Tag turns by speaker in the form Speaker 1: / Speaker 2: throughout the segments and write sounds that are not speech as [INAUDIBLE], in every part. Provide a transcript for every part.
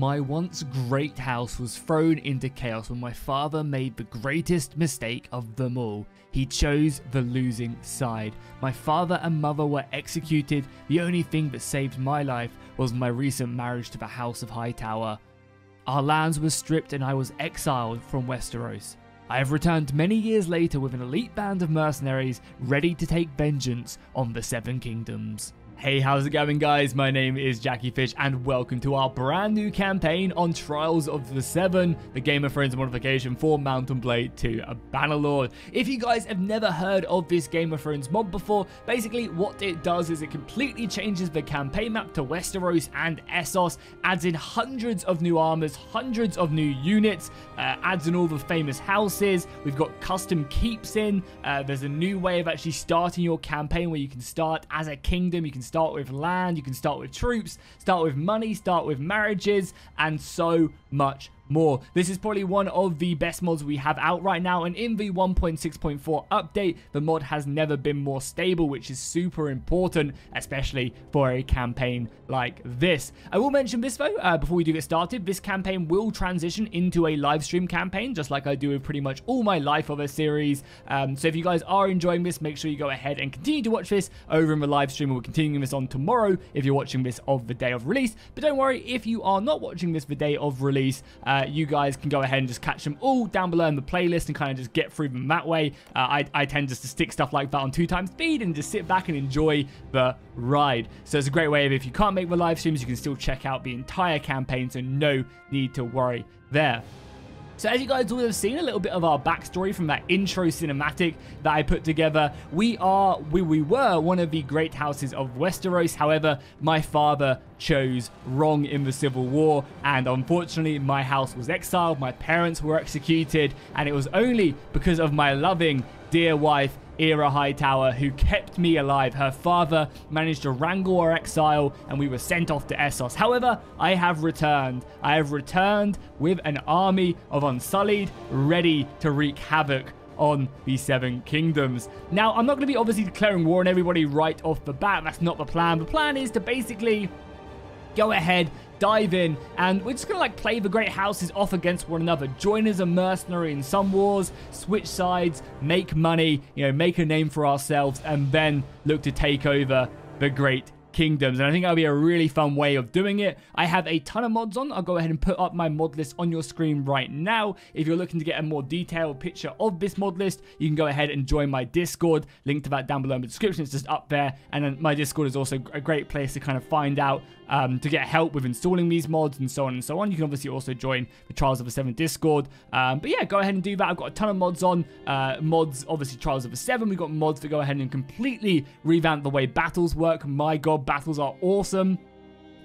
Speaker 1: My once great house was thrown into chaos when my father made the greatest mistake of them all. He chose the losing side. My father and mother were executed. The only thing that saved my life was my recent marriage to the House of Hightower. Our lands were stripped and I was exiled from Westeros. I have returned many years later with an elite band of mercenaries ready to take vengeance on the Seven Kingdoms. Hey, how's it going guys? My name is Jackie Fish and welcome to our brand new campaign on Trials of the Seven, the Game of Thrones modification for Mount and Blade 2 a Bannerlord. If you guys have never heard of this Game of Thrones mod before, basically what it does is it completely changes the campaign map to Westeros and Essos, adds in hundreds of new armors, hundreds of new units, uh, adds in all the famous houses, we've got custom keeps in, uh, there's a new way of actually starting your campaign where you can start as a kingdom, you can start with land, you can start with troops, start with money, start with marriages, and so much more. This is probably one of the best mods we have out right now, and in the 1.6.4 update, the mod has never been more stable, which is super important, especially for a campaign like this. I will mention this though, uh, before we do get started, this campaign will transition into a live stream campaign, just like I do with pretty much all my Life of a series. Um, so if you guys are enjoying this, make sure you go ahead and continue to watch this over in the live stream. We're continuing this on tomorrow if you're watching this of the day of release. But don't worry, if you are not watching this the day of release, uh, you guys can go ahead and just catch them all down below in the playlist and kind of just get through them that way. Uh, I, I tend just to stick stuff like that on two times speed and just sit back and enjoy the ride. So it's a great way of if you can't make the live streams, you can still check out the entire campaign. So no need to worry there. So as you guys will have seen a little bit of our backstory from that intro cinematic that I put together, we are, we, we were one of the great houses of Westeros. However, my father chose wrong in the Civil War, and unfortunately, my house was exiled, my parents were executed, and it was only because of my loving, dear wife, Era Hightower, who kept me alive. Her father managed to wrangle our exile, and we were sent off to Essos. However, I have returned. I have returned with an army of Unsullied, ready to wreak havoc on the Seven Kingdoms. Now, I'm not going to be obviously declaring war on everybody right off the bat. That's not the plan. The plan is to basically go ahead, dive in, and we're just gonna like play the great houses off against one another. Join as a mercenary in some wars, switch sides, make money, you know, make a name for ourselves, and then look to take over the great kingdoms and I think that'll be a really fun way of doing it. I have a ton of mods on. I'll go ahead and put up my mod list on your screen right now. If you're looking to get a more detailed picture of this mod list, you can go ahead and join my Discord. Link to that down below in the description. It's just up there. And then my Discord is also a great place to kind of find out um, to get help with installing these mods and so on and so on. You can obviously also join the Trials of the 7 Discord. Um, but yeah, go ahead and do that. I've got a ton of mods on. Uh, mods, obviously Trials of the 7. We've got mods that go ahead and completely revamp the way battles work. My god, battles are awesome.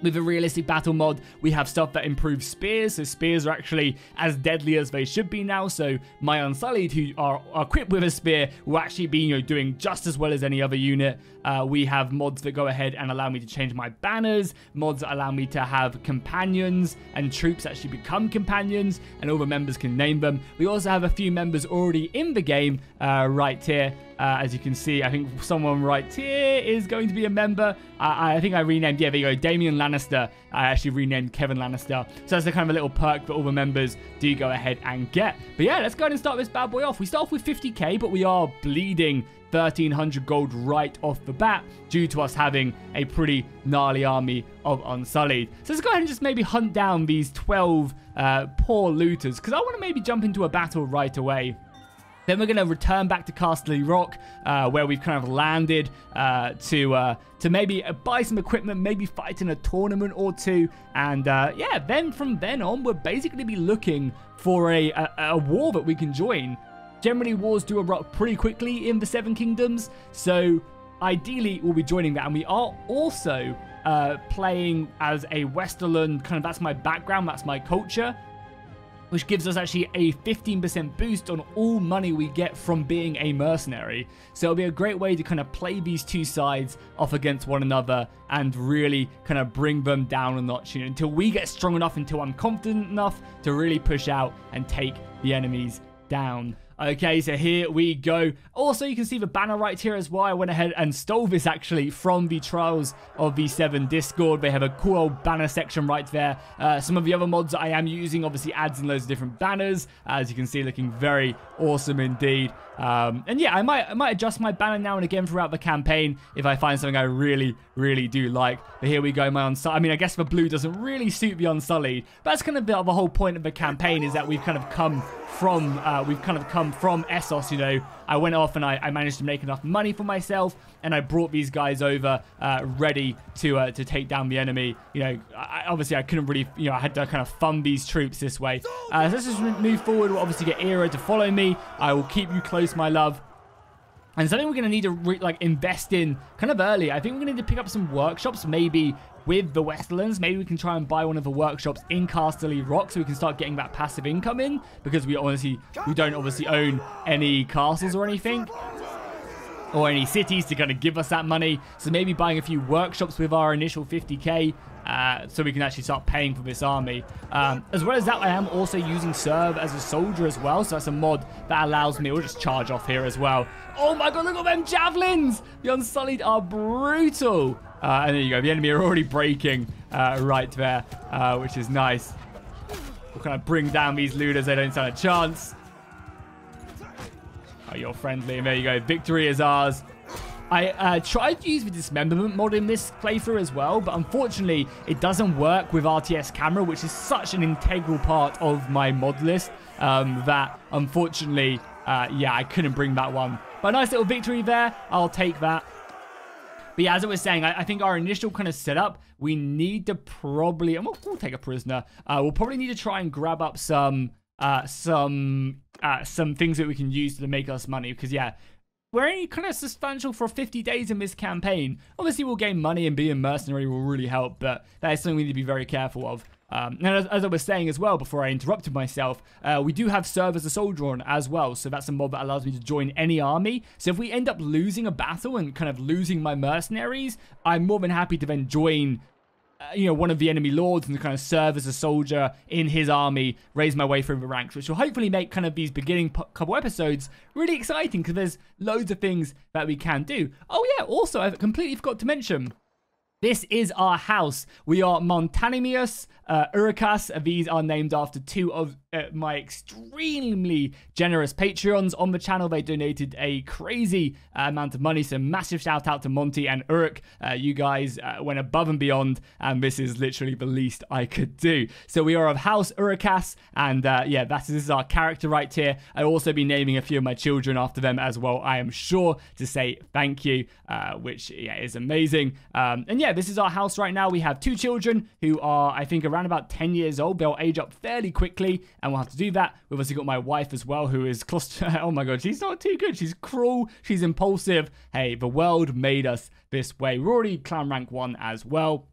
Speaker 1: With a realistic battle mod, we have stuff that improves spears, so spears are actually as deadly as they should be now, so my Unsullied, who are, equipped with a spear, will actually be you know, doing just as well as any other unit. Uh, we have mods that go ahead and allow me to change my banners, mods that allow me to have companions, and troops actually become companions, and all the members can name them. We also have a few members already in the game uh, right here, uh, as you can see, I think someone right here is going to be a member. Uh, I think I renamed, yeah, there you go, Damian Lannister. I actually renamed Kevan Lannister. So that's a kind of a little perk that all the members do go ahead and get. But yeah, let's go ahead and start this bad boy off. We start off with 50k, but we are bleeding 1300 gold right off the bat due to us having a pretty gnarly army of Unsullied. So let's go ahead and just maybe hunt down these 12 uh, poor looters because I want to maybe jump into a battle right away. Then we're going to return back to Casterly Rock, uh, where we've kind of landed uh, to uh, to maybe buy some equipment, maybe fight in a tournament or two. And uh, yeah, then from then on, we'll basically be looking for a, a, a war that we can join. Generally, wars do erupt pretty quickly in the Seven Kingdoms, so ideally we'll be joining that. And we are also uh, playing as a Westerland, kind of that's my background, that's my culture which gives us actually a 15% boost on all money we get from being a mercenary. So it'll be a great way to kind of play these two sides off against one another and really kind of bring them down a notch you know, until we get strong enough, until I'm confident enough to really push out and take the enemies down. Okay, so here we go. Also, you can see the banner right here as well. I went ahead and stole this actually from the Trials of V7 Discord. They have a cool old banner section right there. Uh, some of the other mods that I am using obviously adds in loads of different banners. As you can see, looking very awesome indeed. Um, and yeah, I might I might adjust my banner now and again throughout the campaign if I find something I really, really do like. But here we go, my Unsullied. I mean, I guess the blue doesn't really suit the Unsullied. But that's kind of the, the whole point of the campaign is that we've kind of come from, uh, we've kind of come from Essos, you know. I went off and I, I, managed to make enough money for myself and I brought these guys over uh, ready to uh, to take down the enemy. You know, I, obviously I couldn't really, you know, I had to kind of fund these troops this way. Uh, so let's just move forward. We'll obviously get Era to follow me. I will keep you close, my love. And something we're going to need to like invest in kind of early. I think we're going to need to pick up some workshops, maybe with the Westerlands. Maybe we can try and buy one of the workshops in Casterly Rock so we can start getting that passive income in because we honestly, we don't obviously own any castles or anything or any cities to kind of give us that money. So maybe buying a few workshops with our initial 50k uh, so we can actually start paying for this army. Um, as well as that, I am also using Serve as a soldier as well, so that's a mod that allows me, we'll just charge off here as well. Oh my god, look at them javelins! The Unsullied are brutal. Uh, and there you go, the enemy are already breaking uh, right there, uh, which is nice. We'll kind of bring down these looters, they don't stand a chance. Oh, you're friendly, and there you go, victory is ours. I uh, tried to use the dismemberment mod in this playthrough as well, but unfortunately, it doesn't work with RTS camera, which is such an integral part of my mod list um, that unfortunately, uh, yeah, I couldn't bring that one. But nice little victory there. I'll take that. But yeah, as I was saying, I, I, think our initial kind of setup, we need to probably, and we'll, we'll take a prisoner. Uh, we'll probably need to try and grab up some, uh, some, uh, some things that we can use to make us money. Because yeah, we're only kind of substantial for 50 days in this campaign. Obviously, we'll gain money and being mercenary will really help, but that is something we need to be very careful of. Um, and as, as, I was saying as well before I interrupted myself, uh, we do have serve as a soldier on as well. So that's a mod that allows me to join any army. So if we end up losing a battle and kind of losing my mercenaries, I'm more than happy to then join uh, you know, one of the enemy lords and kind of serve as a soldier in his army, raise my way through the ranks, which will hopefully make kind of these beginning couple episodes really exciting because there's loads of things that we can do. Oh yeah, also I completely forgot to mention, this is our house. We are Montanimius, uh. These are named after two of uh, my extremely generous Patreons on the channel. They donated a crazy uh, amount of money. So massive shout out to Monty and Uruk. Uh, you guys uh, went above and beyond, and this is literally the least I could do. So we are of House Uricas, and uh, yeah, that is, this is our character right here. I'll also be naming a few of my children after them as well. I am sure to say thank you, which yeah is amazing. Um, and yeah, this is our house right now. We have two children who are, I think, around about 10 years old. They'll age up fairly quickly and we'll have to do that. We've also got my wife as well, who is to, [LAUGHS] oh my god, she's not too good. She's cruel, she's impulsive. Hey, the world made us this way. We're already clan rank 1 as well.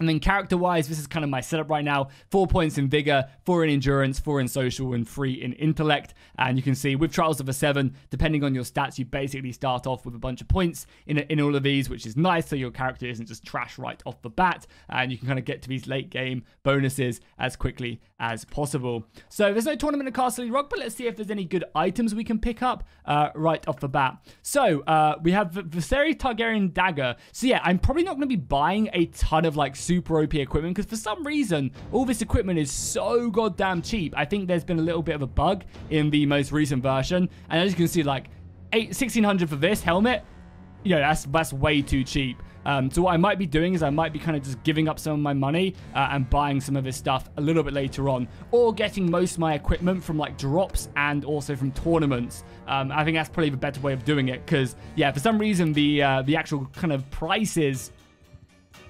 Speaker 1: And then character-wise, this is kind of my setup right now. Four points in Vigor, four in Endurance, four in Social, and three in Intellect. And you can see with Trials of a 7, depending on your stats, you basically start off with a bunch of points in, in all of these, which is nice, so your character isn't just trash right off the bat. And you can kind of get to these late game bonuses as quickly as possible. So there's no tournament at Castle Rock, but let's see if there's any good items we can pick up uh, right off the bat. So uh, we have the Viserys Targaryen Dagger. So yeah, I'm probably not going to be buying a ton of like super OP equipment because for some reason, all this equipment is so goddamn cheap. I think there's been a little bit of a bug in the most recent version. And as you can see, like, eight, 1600 for this helmet, you know, that's, that's way too cheap. Um, so what I might be doing is I might be kind of just giving up some of my money uh, and buying some of this stuff a little bit later on, or getting most of my equipment from like drops and also from tournaments. Um, I think that's probably the better way of doing it because yeah, for some reason the uh, the actual kind of prices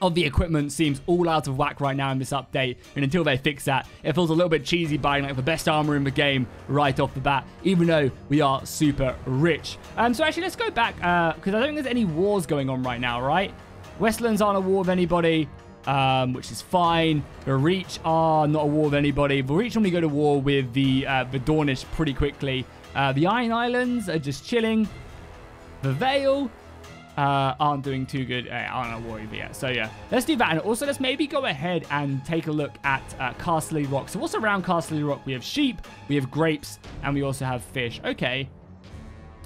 Speaker 1: of the equipment seems all out of whack right now in this update. And until they fix that, it feels a little bit cheesy buying like the best armor in the game right off the bat, even though we are super rich. Um, so actually, let's go back, because uh, I don't think there's any wars going on right now, right? Westerlands aren't a war with anybody. Um, which is fine. The Reach are not a war with anybody. The Reach normally go to war with the uh, the Dornish pretty quickly. Uh, the Iron Islands are just chilling. The Vale uh, aren't doing too good. Uh, aren't a war yet. So yeah, let's do that. And also let's maybe go ahead and take a look at uh, Castle Rock. So what's around Castle Rock? We have sheep, we have grapes, and we also have fish. Okay.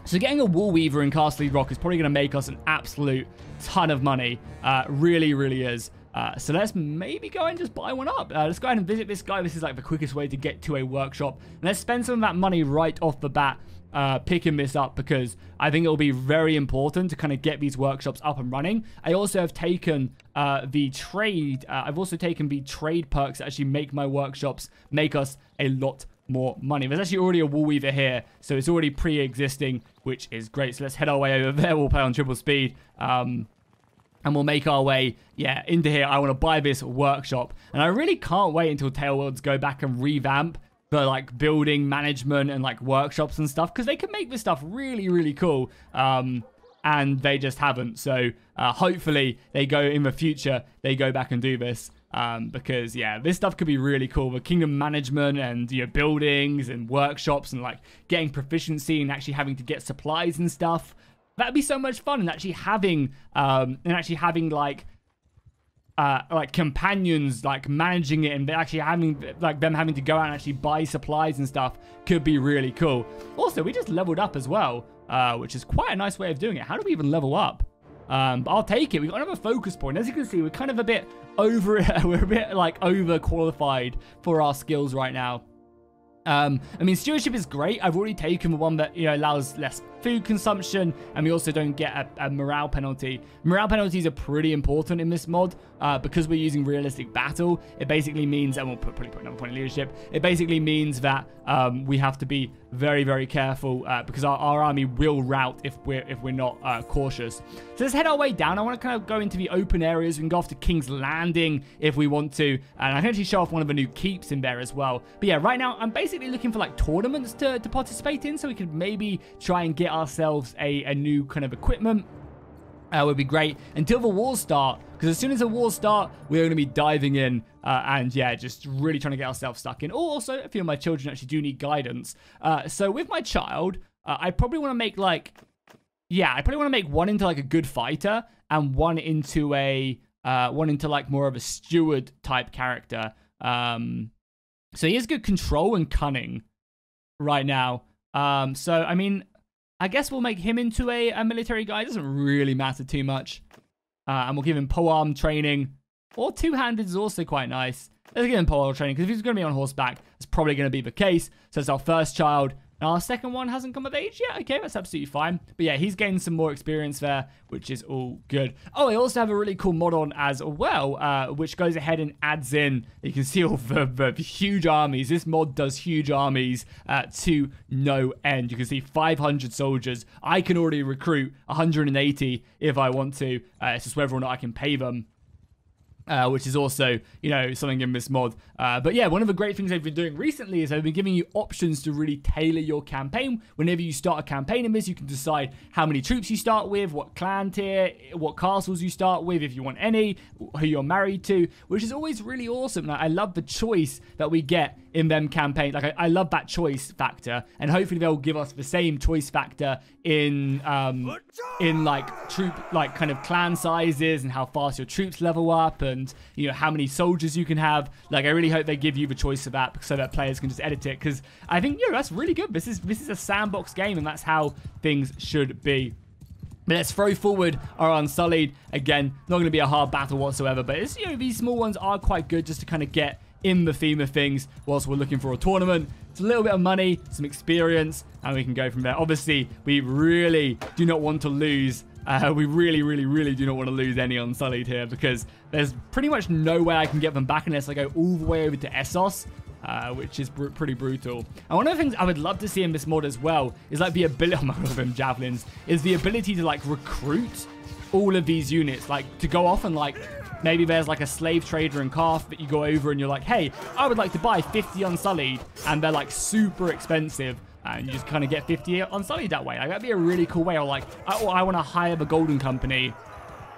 Speaker 1: So getting a wool weaver in Castle Rock is probably going to make us an absolute ton of money. Uh, really, really is. Uh, so let's maybe go and just buy one up. Uh, let's go ahead and visit this guy. This is like the quickest way to get to a workshop. And let's spend some of that money right off the bat uh, picking this up because I think it'll be very important to kind of get these workshops up and running. I also have taken uh, the trade. Uh, I've also taken the trade perks that actually make my workshops make us a lot more money. There's actually already a wool weaver here, so it's already pre-existing, which is great. So let's head our way over there. We'll play on triple speed. Um, and we'll make our way, yeah, into here. I want to buy this workshop. And I really can't wait until TaleWorlds go back and revamp like building management and like workshops and stuff because they can make this stuff really really cool um and they just haven't. So uh, hopefully they go in the future they go back and do this um, because yeah this stuff could be really cool. The kingdom management and you know buildings and workshops and like getting proficiency and actually having to get supplies and stuff. That'd be so much fun and actually having um and actually having like uh, like companions like managing it and actually having like them having to go out and actually buy supplies and stuff could be really cool. Also, we just leveled up as well, uh, which is quite a nice way of doing it. How do we even level up? Um, but I'll take it. We've got another focus point. As you can see, we're kind of a bit over [LAUGHS] we're a bit like over qualified for our skills right now. Um, I mean, stewardship is great. I've already taken the one that you know allows less food consumption, and we also don't get a, a morale penalty. Morale penalties are pretty important in this mod uh, because we're using realistic battle. It basically means, and we'll put, probably put another point in leadership. It basically means that um, we have to be very, very careful uh, because our, our, army will rout if we're if we're not uh, cautious. So let's head our way down. I want to kind of go into the open areas. We can go off to King's Landing if we want to, and I can actually show off one of the new keeps in there as well. But yeah, right now I'm basically looking for like tournaments to, to participate in, so we could maybe try and get ourselves a, a new kind of equipment. Uh, would be great until the wars start because as soon as the wars start we're going to be diving in uh, and yeah just really trying to get ourselves stuck in. Also a few of my children actually do need guidance. Uh, so with my child uh, i probably want to make like yeah i probably want to make one into like a good fighter and one into a uh, one into like more of a steward type character. Um so he has good control and cunning right now. Um so i mean I guess we'll make him into a, a military guy. It doesn't really matter too much. Uh, and we'll give him polearm training. Or two-handed is also quite nice. Let's give him polearm training, because if he's going to be on horseback, it's probably going to be the case. So it's our first child. Our second one hasn't come of age yet. Okay, that's absolutely fine. But yeah, he's gained some more experience there, which is all good. Oh, I also have a really cool mod on as well, uh, which goes ahead and adds in, you can see all the, the huge armies. This mod does huge armies uh, to no end. You can see 500 soldiers. I can already recruit 180 if I want to. Uh, it's just whether or not I can pay them uh, which is also, you know, something in this mod. Uh, but yeah, one of the great things they've been doing recently is they've been giving you options to really tailor your campaign. Whenever you start a campaign in this, you can decide how many troops you start with, what clan tier, what castles you start with, if you want any, who you're married to, which is always really awesome. I love the choice that we get in them campaign. Like, I, I love that choice factor, and hopefully they'll give us the same choice factor in, um, in like troop, like kind of clan sizes and how fast your troops level up and you know how many soldiers you can have. Like I really hope they give you the choice of that so that players can just edit it because I think you know that's really good. This is this is a sandbox game and that's how things should be. But let's throw forward our Unsullied. Again, not going to be a hard battle whatsoever, but you know, these small ones are quite good just to kind of get in the theme of things whilst we're looking for a tournament. It's a little bit of money, some experience, and we can go from there. Obviously, we really do not want to lose uh, we really, really, really do not want to lose any Unsullied here because there's pretty much no way I can get them back unless I go all the way over to Essos. Uh, which is br pretty brutal. And one of the things I would love to see in this mod as well is like the ability, oh my god, them javelins, is the ability to like recruit all of these units, like to go off and like Maybe there's like a slave trader in calf that you go over and you're like, hey, I would like to buy 50 Unsullied. And they're like super expensive and you just kind of get 50 Unsullied that way. Like, that'd be a really cool way. Or like, I, I want to hire the Golden Company.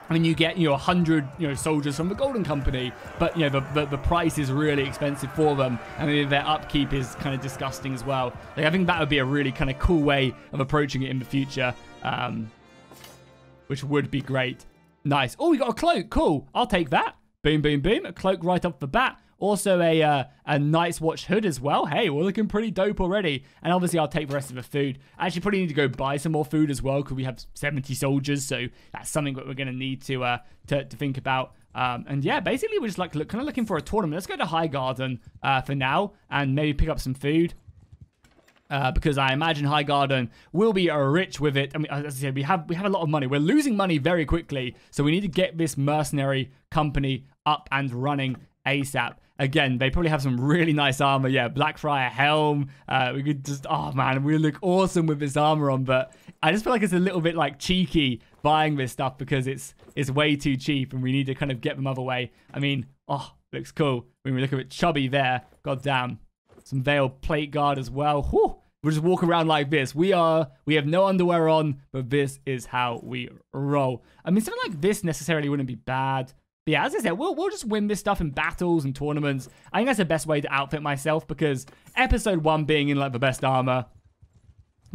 Speaker 1: And you get, you know, 100, you know, soldiers from the Golden Company, but, you know, the, the, the price is really expensive for them, and their upkeep is kind of disgusting as well. Like, I think that would be a really kind of cool way of approaching it in the future. Um, which would be great. Nice. Oh, we got a cloak. Cool. I'll take that. Boom, boom, boom. A cloak right off the bat. Also a uh, a Night's Watch hood as well. Hey, we're looking pretty dope already. And obviously I'll take the rest of the food. I actually probably need to go buy some more food as well because we have 70 soldiers. So that's something that we're going to need to, uh, to to think about. Um, and yeah, basically we're just like look, kind of looking for a tournament. Let's go to Highgarden uh, for now and maybe pick up some food. Uh, because I imagine Highgarden will be rich with it. I mean, as I said, we have we have a lot of money. We're losing money very quickly, so we need to get this mercenary company up and running ASAP. Again, they probably have some really nice armor. Yeah, Blackfriar helm. Uh, we could just, oh man, we look awesome with this armor on. But I just feel like it's a little bit like cheeky buying this stuff because it's it's way too cheap and we need to kind of get them other way. I mean, oh, looks cool. When we look at it, chubby there. God damn. Some Vale plate guard as well. Whew. We'll just walk around like this. We are, we have no underwear on, but this is how we roll. I mean, something like this necessarily wouldn't be bad. But yeah, as I said, we'll, we'll just win this stuff in battles and tournaments. I think that's the best way to outfit myself because episode one being in like the best armor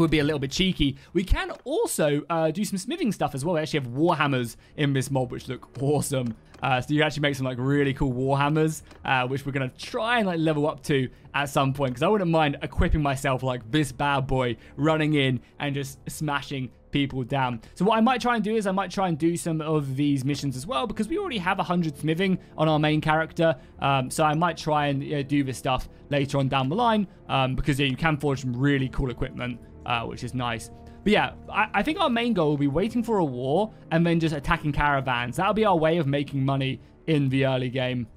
Speaker 1: would be a little bit cheeky. We can also uh, do some smithing stuff as well. We actually have warhammers in this mob, which look awesome. Uh, so you actually make some like really cool warhammers, uh, which we're gonna try and like level up to at some point. Because I wouldn't mind equipping myself like this bad boy, running in and just smashing people down. So what I might try and do is I might try and do some of these missions as well because we already have 100 smithing on our main character. Um, so I might try and you know, do this stuff later on down the line um, because yeah, you can forge some really cool equipment uh, which is nice. But yeah, I, I, think our main goal will be waiting for a war and then just attacking caravans. That'll be our way of making money in the early game.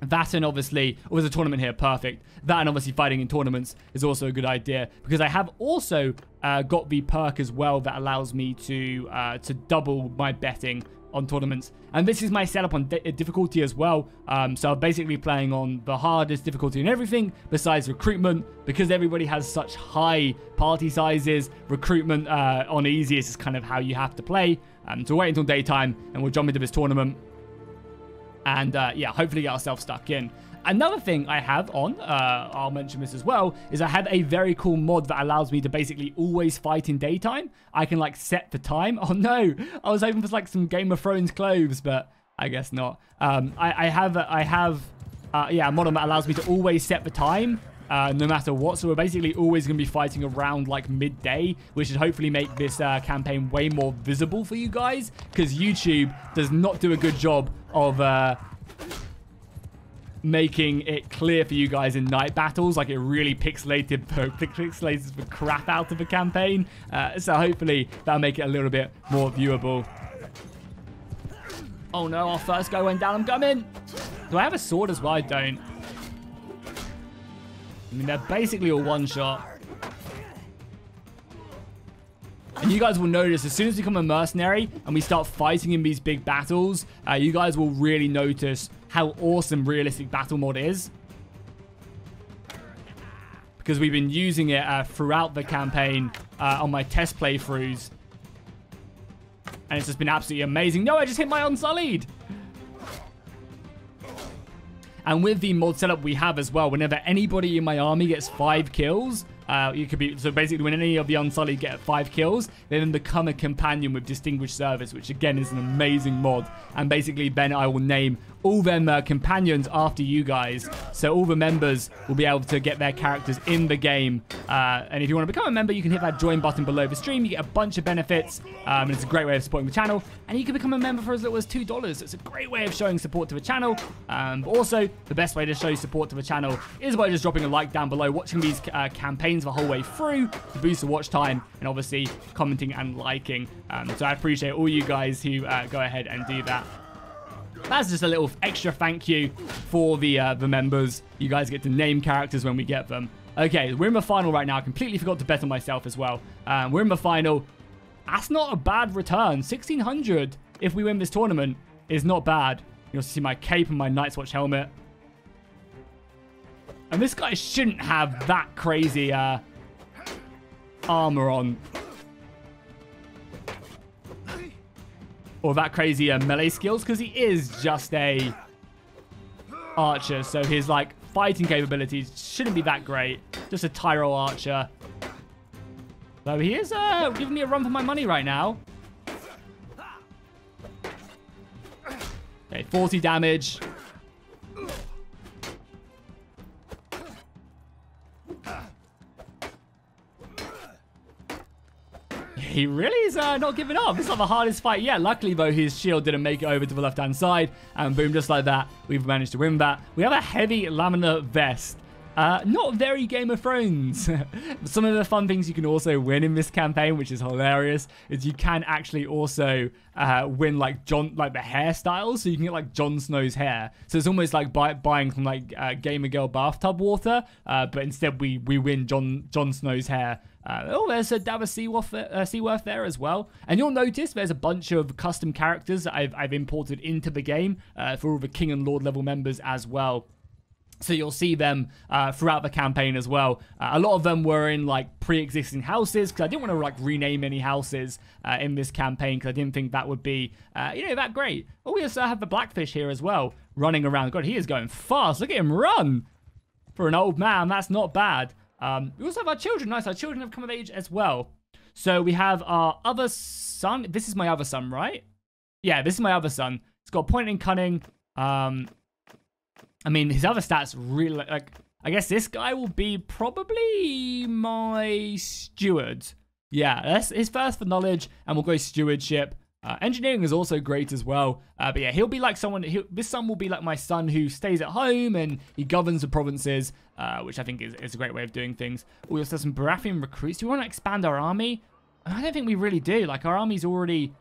Speaker 1: That and obviously, oh, there's a tournament here, perfect. That and obviously fighting in tournaments is also a good idea because I have also uh, got the perk as well that allows me to uh, to double my betting on tournaments. And this is my setup on difficulty as well. Um, so I'm basically playing on the hardest difficulty and everything besides recruitment because everybody has such high party sizes. Recruitment uh, on easiest is kind of how you have to play. Um, so wait until daytime and we'll jump into this tournament. And uh, yeah, hopefully get ourselves stuck in. Another thing I have on, uh, I'll mention this as well, is I have a very cool mod that allows me to basically always fight in daytime. I can like set the time. [LAUGHS] Oh no, I was hoping for like some Game of Thrones clothes, but I guess not. Um, I, I have, I have, uh, yeah, a mod that allows me to always set the time. Uh, no matter what. So we're basically always going to be fighting around like midday, which should hopefully make this uh, campaign way more visible for you guys because YouTube does not do a good job of uh, making it clear for you guys in night battles. Like it really pixelated, [LAUGHS] pixelates the crap out of the campaign. Uh, so hopefully that'll make it a little bit more viewable. Oh no, our first guy went down. I'm coming. Do I have a sword as well? I don't. I mean, they're basically a one-shot. And you guys will notice as soon as we become a mercenary and we start fighting in these big battles, uh, you guys will really notice how awesome realistic battle mod is. Because we've been using it uh, throughout the campaign uh, on my test playthroughs. And it's just been absolutely amazing. No, I just hit my Unsullied. And with the mod setup we have as well, whenever anybody in my army gets five kills, uh, you could be so basically when any of the Unsullied get five kills, they then become a companion with distinguished service, which again is an amazing mod. And basically, then I will name all them uh, companions after you guys. So all the members will be able to get their characters in the game. Uh, and if you want to become a member, you can hit that join button below the stream. You get a bunch of benefits. Um, and it's a great way of supporting the channel. And you can become a member for as little as $2. It's a great way of showing support to the channel. Um, but also, the best way to show support to the channel is by just dropping a like down below, watching these uh, campaigns the whole way through to boost the watch time, and obviously commenting and liking. Um, so I appreciate all you guys who uh, go ahead and do that. That's just a little extra thank you for the uh, the members. You guys get to name characters when we get them. Okay, we're in the final right now. I completely forgot to bet on myself as well. Um, we're in the final. That's not a bad return. 1600 if we win this tournament is not bad. You also see my cape and my Night's Watch helmet. And this guy shouldn't have that crazy uh, armor on. or that crazy uh, melee skills because he is just a archer. So his like fighting capabilities shouldn't be that great. Just a Tyro archer. Though he is uh, giving me a run for my money right now. Okay, 40 damage. He really is uh, not giving up. It's not the hardest fight yet. Luckily, though, his shield didn't make it over to the left-hand side. And boom, just like that, we've managed to win that. We have a heavy laminar vest. Uh, not very Game of Thrones. [LAUGHS] Some of the fun things you can also win in this campaign, which is hilarious, is you can actually also uh, win like Jon, like the hairstyles. So you can get like Jon Snow's hair. So it's almost like buy, buying from like uh, Gamer Girl bathtub water, uh, but instead we we win John Jon Snow's hair. Uh, oh, there's a Davos Seaworth, uh, Seaworth there as well. And you'll notice there's a bunch of custom characters that I've, I've imported into the game uh, for all the King and Lord level members as well. So you'll see them uh, throughout the campaign as well. Uh, a lot of them were in like pre-existing houses because I didn't want to like rename any houses uh, in this campaign because I didn't think that would be, uh, you know, that great. Oh, we also have the Blackfish here as well, running around. God, he is going fast. Look at him run. For an old man, that's not bad. Um, we also have our children. Nice, our children have come of age as well. So we have our other son. This is my other son, right? Yeah, this is my other son. It's got and cunning. Um, I mean, his other stats really, like, I guess this guy will be probably my steward. Yeah, that's his first for knowledge, and we'll go stewardship. Uh, engineering is also great as well. Uh, but yeah, he'll be like someone, this son will be like my son who stays at home and he governs the provinces, uh, which I think is, is, a great way of doing things. We also have some Baratheon recruits. Do we want to expand our army? I don't think we really do. Like, our army's already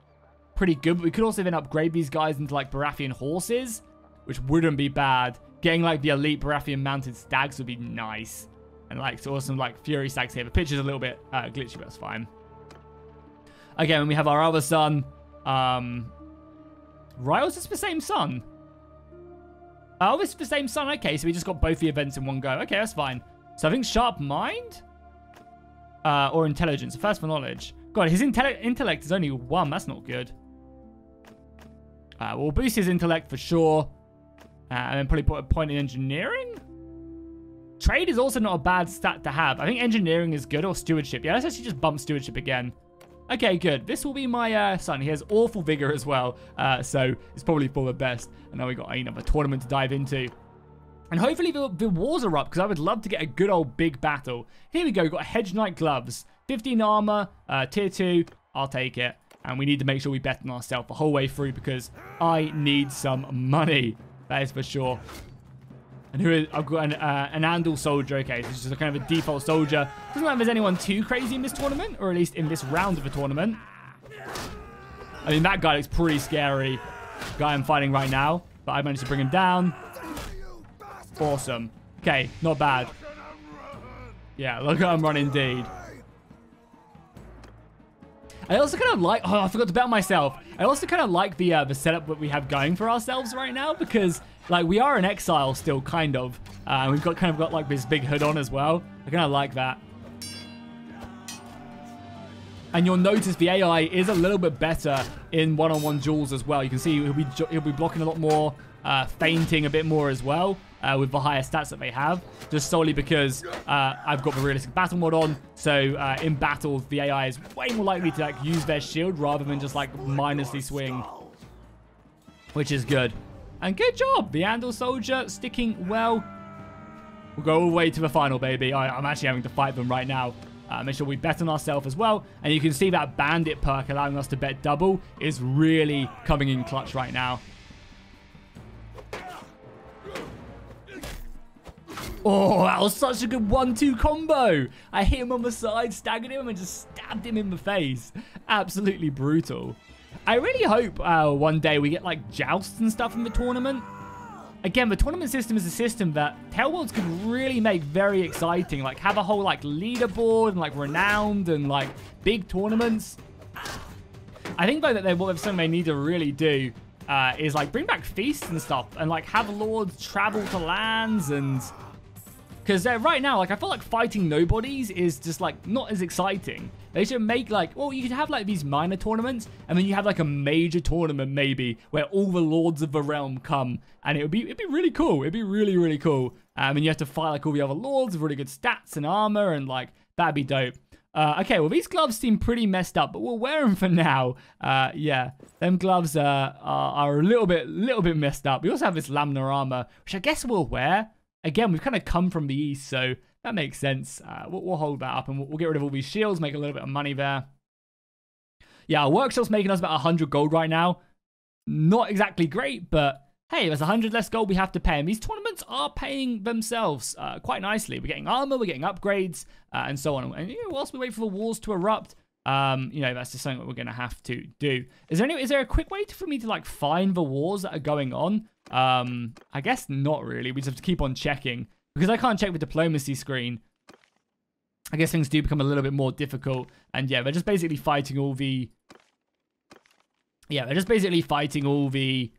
Speaker 1: pretty good, but we could also then upgrade these guys into like Baratheon horses, which wouldn't be bad. Getting like the elite Baratheon mounted stags would be nice. And like so awesome like Fury stags here. The picture's a little bit uh, glitchy, but that's fine. Again, we have our other son. Um, Riles is the same son. Oh, it's the same son. Okay, so we just got both the events in one go. Okay, that's fine. So I think Sharp Mind uh, or Intelligence. First for Knowledge. God, his inte intellect is only one. That's not good. Uh, we'll boost his intellect for sure. Uh, and then probably put a point in engineering. Trade is also not a bad stat to have. I think engineering is good or stewardship. Yeah, let's actually just bump stewardship again. Okay, good. This will be my uh, son. He has awful vigor as well. Uh, so it's probably for the best. And now we got another tournament to dive into. And hopefully the, the wars are up because I would love to get a good old big battle. Here we go. We've got Hedge Knight gloves. 15 armor, uh, tier 2. I'll take it. And we need to make sure we bet on ourselves the whole way through because I need some money. That is for sure. And who is, I've got an, uh, an Andal soldier. Okay, so just a kind of a default soldier. Doesn't matter if there's anyone too crazy in this tournament, or at least in this round of the tournament. I mean, that guy looks pretty scary. Guy I'm fighting right now, but I managed to bring him down. Awesome. Okay, not bad. Yeah, look at him run indeed. I also kind of like, oh, I forgot to bet myself. I also kind of like the uh, the setup that we have going for ourselves right now because like we are in exile still, kind of. Uh, we've got kind of got like this big hood on as well. I kind of like that. And you'll notice the AI is a little bit better in one-on-one -on -one duels as well. You can see he'll be, he'll be blocking a lot more, uh, a bit more as well uh, with the higher stats that they have, just solely because uh, I've got the realistic battle mod on. So uh, in battle, the AI is way more likely to like use their shield rather than just like mindlessly swing, which is good. And good job, the Andal soldier sticking well. We'll go all the way to the final, baby. I, am actually having to fight them right now. Uh, make sure we bet on ourselves as well. And you can see that bandit perk allowing us to bet double is really coming in clutch right now. Oh, that was such a good one-two combo. I hit him on the side, staggered him, and just stabbed him in the face. Absolutely brutal. I really hope uh, one day we get like jousts and stuff in the tournament. Again, the tournament system is a system that Tale could really make very exciting. Like have a whole like leaderboard and like renowned and like big tournaments. I think though that they, what something they need to really do uh, is like bring back feasts and stuff and like have lords travel to lands and because uh, right now, like, I feel like fighting nobodies is just, like, not as exciting. They should make, like, well, you could have, like, these minor tournaments, and then you have, like, a major tournament, maybe, where all the lords of the realm come, and it would be, it'd be really cool. It'd be really, really cool. Um, and you have to fight, like, all the other lords with really good stats and armor, and, like, that'd be dope. Uh, okay, well, these gloves seem pretty messed up, but we'll wear them for now. Uh, yeah, them gloves uh, are, are a little bit little bit messed up. We also have this laminar armor, which I guess we'll wear. Again, we've kind of come from the east, so that makes sense. Uh, we'll, we'll, hold that up, and we'll, we'll, get rid of all these shields, make a little bit of money there. Yeah, our workshop's making us about 100 gold right now. Not exactly great, but hey, there's 100 less gold we have to pay. And these tournaments are paying themselves uh, quite nicely. We're getting armor, we're getting upgrades, uh, and so on. And you know, whilst we wait for the wars to erupt, um, you know, that's just something that we're going to have to do. Is there any, is there a quick way to, for me to like find the wars that are going on? Um, I guess not really. We just have to keep on checking because I can't check the diplomacy screen. I guess things do become a little bit more difficult. And yeah, they're just basically fighting all the... Yeah, they're just basically fighting all the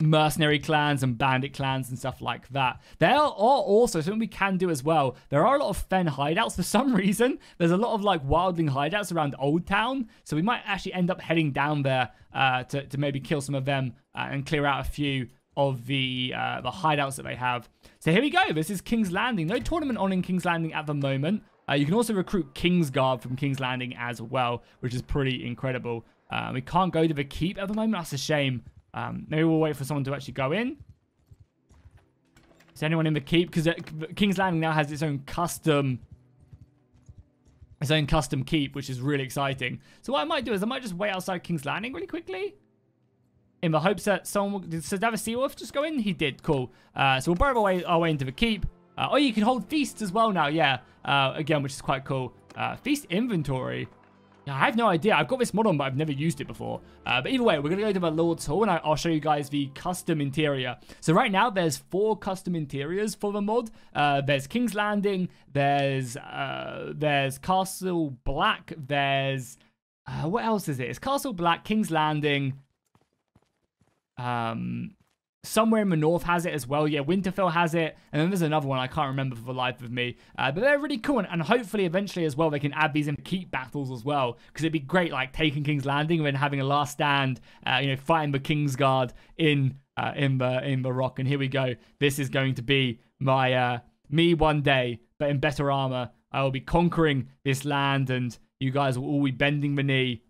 Speaker 1: mercenary clans and bandit clans and stuff like that. There are also something we can do as well. There are a lot of Fen hideouts for [LAUGHS] some reason. There's a lot of like wildling hideouts around Oldtown, so we might actually end up heading down there uh, to to maybe kill some of them uh, and clear out a few of the uh, the hideouts that they have. So here we go. This is King's Landing. No tournament on in King's Landing at the moment. Uh, you can also recruit Kingsguard from King's Landing as well, which is pretty incredible. Uh, we can't go to the keep at the moment. That's a shame. Um, maybe we'll wait for someone to actually go in. Is anyone in the keep? Because King's Landing now has its own custom its own custom keep, which is really exciting. So what I might do is I might just wait outside King's Landing really quickly. In the hopes that someone will... Did Ser Davos Seaworth just go in? He did. Cool. Uh, so we'll burrow our way, our way into the keep. Uh, oh, you can hold feasts as well now. Yeah. Uh, again, which is quite cool. Uh, feast inventory. I have no idea. I've got this mod on, but I've never used it before. Uh, but either way, we're going to go to the Lord's Hall, and I'll show you guys the custom interior. So right now, there's four custom interiors for the mod. Uh, there's King's Landing, there's uh, there's Castle Black, there's... Uh, what else is it? It's Castle Black, King's Landing, um, Somewhere in the north has it as well. Yeah, Winterfell has it. And then there's another one I can't remember for the life of me. Uh, but they're really cool. And, and, hopefully, eventually as well, they can add these in keep battles as well. Because it'd be great, like, taking King's Landing and then having a last stand, uh, you know, fighting the Kingsguard in, uh, in, the, in the rock. And here we go. This is going to be my, uh, me one day, but in better armor. I will be conquering this land and you guys will all be bending the knee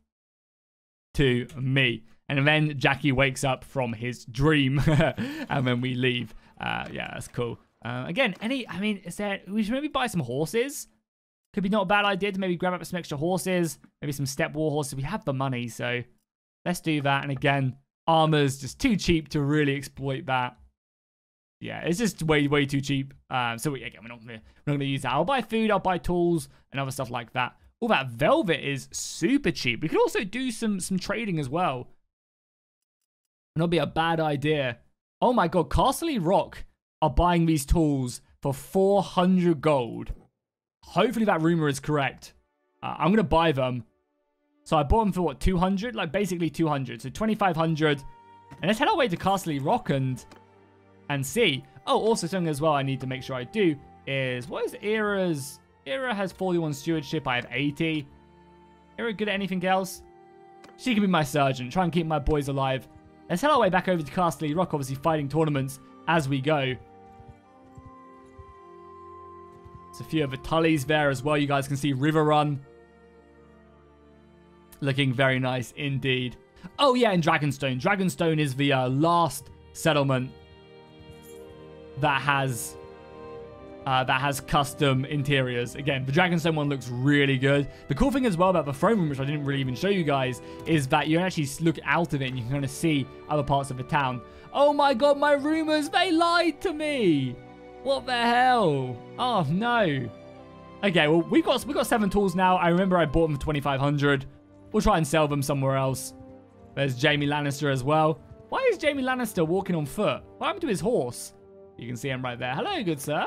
Speaker 1: to me. And then Jackie wakes up from his dream, [LAUGHS] and then we leave. Uh, yeah, that's cool. Uh, again, any, I mean, is there, we should maybe buy some horses. Could be not a bad idea to maybe grab up some extra horses, maybe some steppe war horses. We have the money, so let's do that. And again, armor's just too cheap to really exploit that. Yeah, it's just way, way too cheap. Um, so we, again, we're not gonna, we're not gonna use that. I'll buy food, I'll buy tools, and other stuff like that. All that velvet is super cheap. We could also do some some trading as well. It'll be a bad idea. Oh my god, Castle Rock are buying these tools for 400 gold. Hopefully that rumor is correct. Uh, I'm going to buy them. So I bought them for what, 200? Like basically 200. So 2,500. And let's head our way to Castle Rock and, and see. Oh, also something as well I need to make sure I do is, what is Era's? Era has 41 stewardship. I have 80. Era good at anything else? She can be my surgeon. Try and keep my boys alive. Let's head our way back over to Castle Rock, obviously fighting tournaments as we go. There's a few of the Tullys there as well. You guys can see Riverrun. Looking very nice indeed. Oh yeah, and Dragonstone. Dragonstone is the uh, last settlement that has uh, that has custom interiors. Again, the Dragonstone one looks really good. The cool thing as well about the throne room, which I didn't really even show you guys, is that you can actually look out of it and you can kind of see other parts of the town. Oh my god, my rumors, they lied to me! What the hell? Oh no. Okay, well, we've got, we've got seven tools now. I remember I bought them for 2,500. We'll try and sell them somewhere else. There's Jaime Lannister as well. Why is Jaime Lannister walking on foot? What happened to his horse? You can see him right there. Hello, good sir.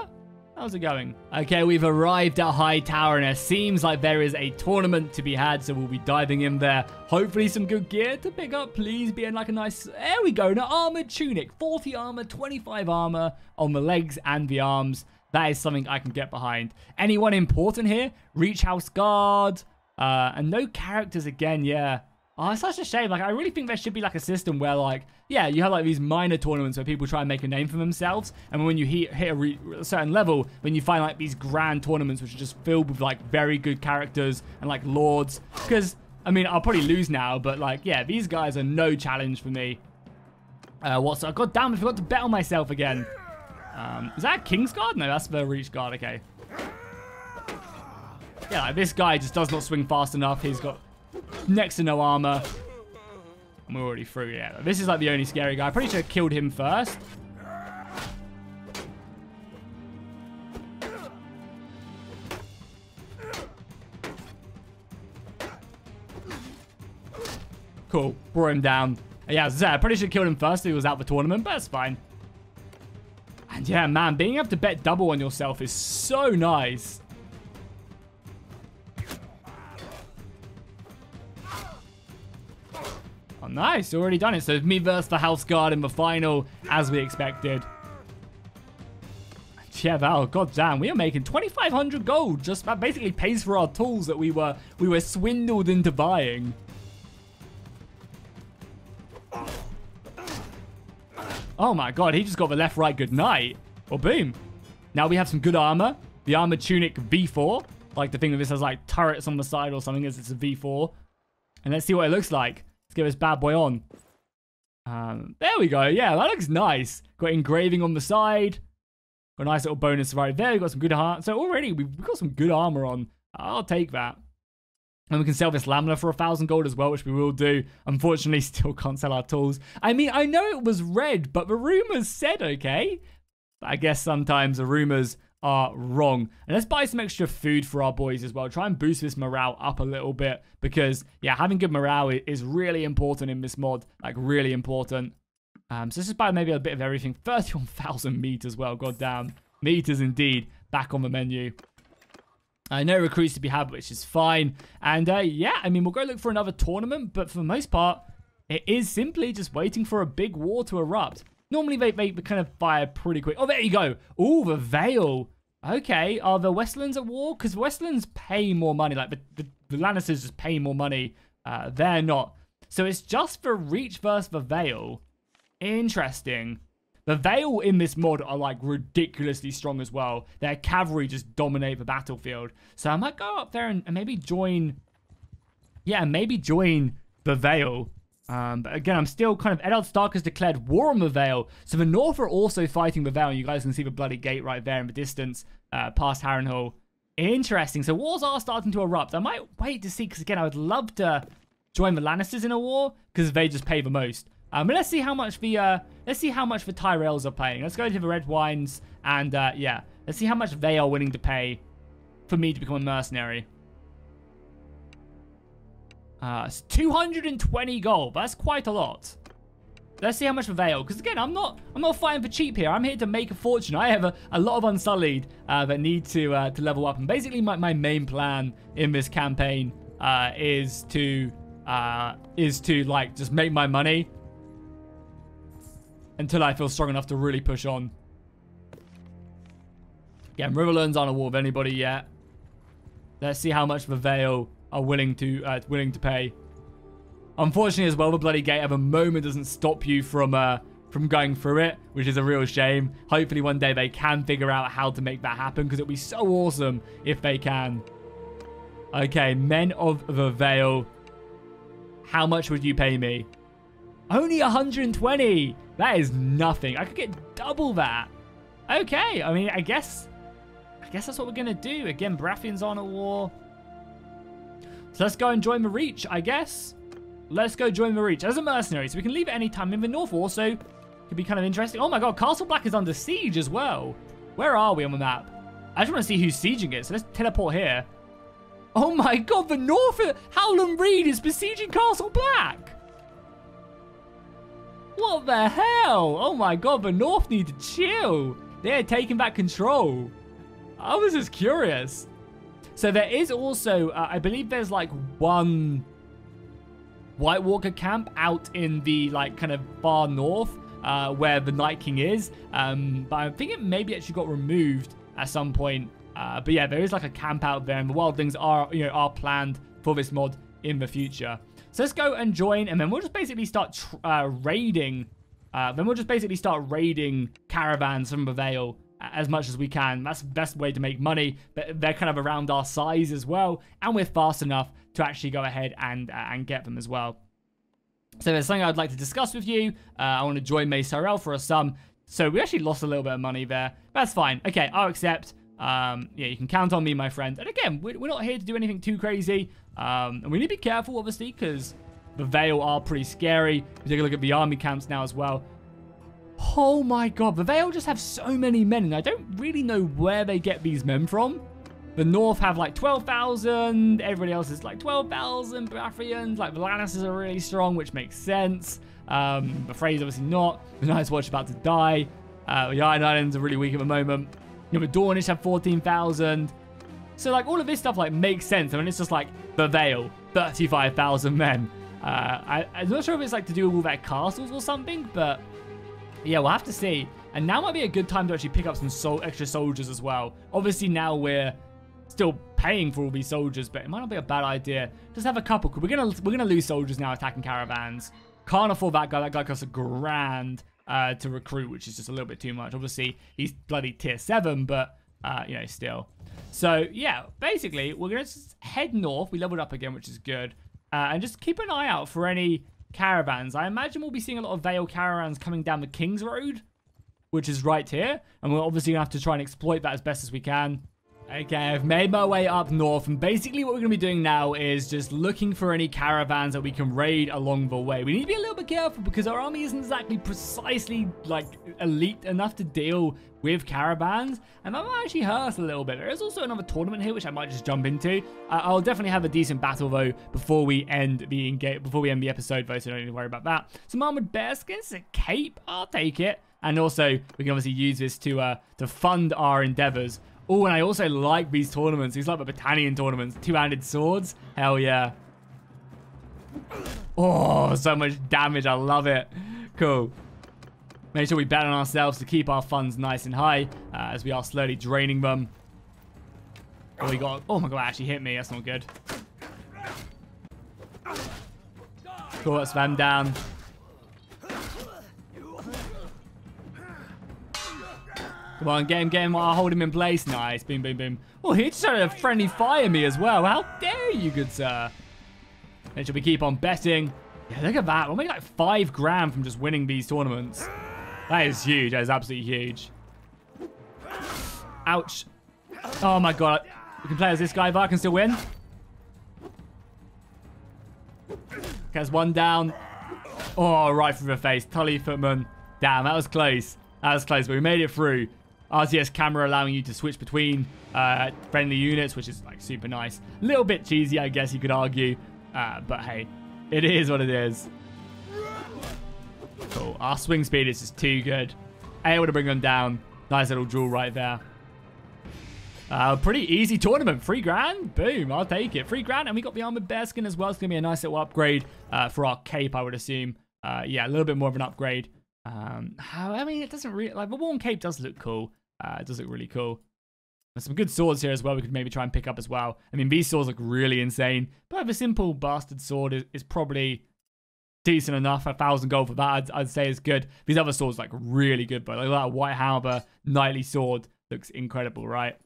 Speaker 1: How's it going? Okay, we've arrived at Hightower, and it seems like there is a tournament to be had, so we'll be diving in there. Hopefully some good gear to pick up. Please be in like a nice... There we go, an armored tunic. 40 armor, 25 armor on the legs and the arms. That is something I can get behind. Anyone important here? Reach House Guard. Uh, and no characters again, yeah. Oh, it's such a shame. Like, I really think there should be like a system where, like, yeah, you have like these minor tournaments where people try and make a name for themselves, and when you hit, hit a, a, certain level, when you find like these grand tournaments which are just filled with like very good characters and like lords, because I mean, I'll probably lose now, but like, yeah, these guys are no challenge for me. Uh, what's up? God damn, I forgot to bet on myself again. Um, is that Kingsguard? No, that's the Reach Guard. Okay. Yeah, like, this guy just does not swing fast enough. He's got next to no armor. And we're already through, yeah. This is like the only scary guy. I probably should have killed him first. Cool. Brought him down. Yeah, as I said, I probably should have killed him first if he was out the tournament, but that's fine. And yeah, man, being able to bet double on yourself is so nice. Nice. Already done it. So me versus the House Guard in the final, as we expected. Yeah, Val, god damn, we are making 2,500 gold. Just that basically pays for our tools that we were we were swindled into buying. Oh my god, he just got the left right good night. Well, boom. Now we have some good armor. The armor tunic V4. Like the thing that this has like turrets on the side or something as it's a V4. And let's see what it looks like. Let's get this bad boy on. Um, there we go. Yeah, that looks nice. Got engraving on the side. Got a nice little bonus right there. We've got some good heart. So already we've got some good armor on. I'll take that. And we can sell this lamina for a thousand gold as well, which we will do. Unfortunately, [LAUGHS] still can't sell our tools. I mean, I know it was red, but the rumors said okay. I guess sometimes the rumors are wrong. And let's buy some extra food for our boys as well. Try and boost this morale up a little bit because, yeah, having good morale is really important in this mod. Like, really important. Um, so let's just buy maybe a bit of everything. [LAUGHS] 31,000 meat as well. God damn. Meters indeed. Back on the menu. I know recruits to be had, which is fine. And uh, yeah, I mean, we'll go look for another tournament. But for the most part, it is simply just waiting for a big war to erupt. Normally, they, they kind of fire pretty quick. Oh, there you go. Oh, the Vale. Okay, are the Westerlands at war? Because Westerlands pay more money. Like, the, the, the Lannisters just pay more money. Uh, they're not. So it's just for Reach versus the Vale. Interesting. The Vale in this mod are like ridiculously strong as well. Their cavalry just dominate the battlefield. So I might go up there and, and maybe join... Yeah, maybe join the Vale. Um, but again, I'm still kind of... Eddard Stark has declared war on the Vale. So the North are also fighting the Vale. And you guys can see the bloody gate right there in the distance uh, past Harrenhal. Interesting. So wars are starting to erupt. I might wait to see because again, I would love to join the Lannisters in a war because they just pay the most. Um, let's see how much the uh, let's see how much the Tyrells are paying. Let's go to the Redwynes and uh, yeah, let's see how much they are willing to pay for me to become a mercenary. Uh, 220 gold. That's quite a lot. Let's see how much for Vale. Because again, I'm not I'm not fighting for cheap here. I'm here to make a fortune. I have a, a lot of Unsullied uh, that need to uh, to level up. And basically, my, my main plan in this campaign uh, is to uh, is to like just make my money until I feel strong enough to really push on. Yeah, Riverlands aren't a war with anybody yet. Let's see how much the Vale are willing to uh, willing to pay. Unfortunately, as well, the bloody gate at the moment doesn't stop you from uh, from going through it, which is a real shame. Hopefully, one day they can figure out how to make that happen because it'll be so awesome if they can. Okay, Men of the Vale. How much would you pay me? Only 120. That is nothing. I could get double that. Okay, I mean, I guess... I guess that's what we're to do. Again, Baratheon's on a war. So let's go and join the Reach, I guess. Let's go join the Reach as a mercenary. So we can leave at any time in the north also. Could be kind of interesting. Oh my god, Castle Black is under siege as well. Where are we on the map? I just want to see who's sieging it. So let's teleport here. Oh my god, the north... Howland Reed is besieging Castle Black. What the hell? Oh my god, the North need to chill. They're taking back control. I was just curious. So there is also, uh, I believe there's like one White Walker camp out in the like kind of far north uh, where the Night King is. Um, but I think it maybe actually got removed at some point. Uh, but yeah, there is like a camp out there and the wildlings are, you know, are planned for this mod in the future. So let's go and join, and then we'll just basically start uh, raiding. Uh, then we'll just basically start raiding caravans from the Vale as much as we can. That's the best way to make money. But they're kind of around our size as well, and we're fast enough to actually go ahead and uh, and get them as well. So there's something I'd like to discuss with you. Uh, I want to join Mace Tyrell for a sum. So we actually lost a little bit of money there. That's fine. Okay, I'll accept. Um, yeah, you can count on me, my friend. And again, we're, we're not here to do anything too crazy. Um, and we need to be careful, obviously, because the Vale are pretty scary. We take a look at the army camps now as well. Oh my god, the Vale just have so many men, and I don't really know where they get these men from. The North have like 12,000, everybody else is like 12,000 Baratheons, like the Lannisters are really strong, which makes sense. Um, the Frey's obviously not. The Night's Watch about to die. Uh, the Iron Islands are really weak at the moment. You know, the Dornish have 14,000. So like all of this stuff like makes sense. I mean, it's just like the Vale, 35,000 men. Uh, I, I'm not sure if it's like to do with all their castles or something, but yeah, we'll have to see. And now might be a good time to actually pick up some extra soldiers as well. Obviously now we're still paying for all these soldiers, but it might not be a bad idea. Just have a couple. We're gonna we're gonna lose soldiers now attacking caravans. Can't afford that guy. That guy costs a grand uh, to recruit, which is just a little bit too much. Obviously, he's bloody tier seven, but uh, you know still. So yeah, basically we're gonna head north. We leveled up again, which is good, uh, and just keep an eye out for any caravans. I imagine we'll be seeing a lot of Vale caravans coming down the King's Road, which is right here, and we're obviously gonna have to try and exploit that as best as we can. Okay, I've made my way up north, and basically what we're going to be doing now is just looking for any caravans that we can raid along the way. We need to be a little bit careful because our army isn't exactly precisely, like, elite enough to deal with caravans, and that might actually hurt us a little bit. There is also another tournament here, which I might just jump into. Uh, I'll definitely have a decent battle, though, before we end the before we end the episode, though, so don't need to worry about that. Some armored bearskins, a cape, I'll take it. And also, we can obviously use this to uh, to fund our endeavors Oh, and I also like these tournaments. These like the Battanian tournaments. Two-handed swords. Hell yeah. Oh, so much damage. I love it. Cool. Make sure we bet on ourselves to keep our funds nice and high uh, as we are slowly draining them. Oh, we got... Oh my god, actually hit me. That's not good. Cool, let's them down. Come on, get him, get him. I'll hold him in place. Nice. Boom, boom, boom. Oh, he just tried to friendly fire me as well. How dare you, good sir? And should we keep on betting? Yeah, look at that. We're making like five grand from just winning these tournaments. That is huge. That is absolutely huge. Ouch. Oh my god. We can play as this guy, but I can still win. Gets one down. Oh, right through the face. Tully Footman. Damn, that was close. That was close, but we made it through. RTS camera allowing you to switch between uh, friendly units, which is like super nice. A little bit cheesy, I guess you could argue. Uh, but hey, it is what it is. Cool. Our swing speed is just too good. Able to bring them down. Nice little draw right there. Uh, pretty easy tournament. Three grand? Boom. I'll take it. Three grand. And we got the armored Bear skin as well. It's going to be a nice little upgrade uh, for our cape, I would assume. Uh, yeah, a little bit more of an upgrade. Um, I mean, it doesn't really... Like, the worn cape does look cool. Uh, it does look really cool. There's some good swords here as well we could maybe try and pick up as well. I mean, these swords look really insane. But a simple bastard sword is, is probably decent enough. A thousand gold for that, I'd, I'd, say is good. These other swords like really good, but like that White Halber knightly sword looks incredible, right?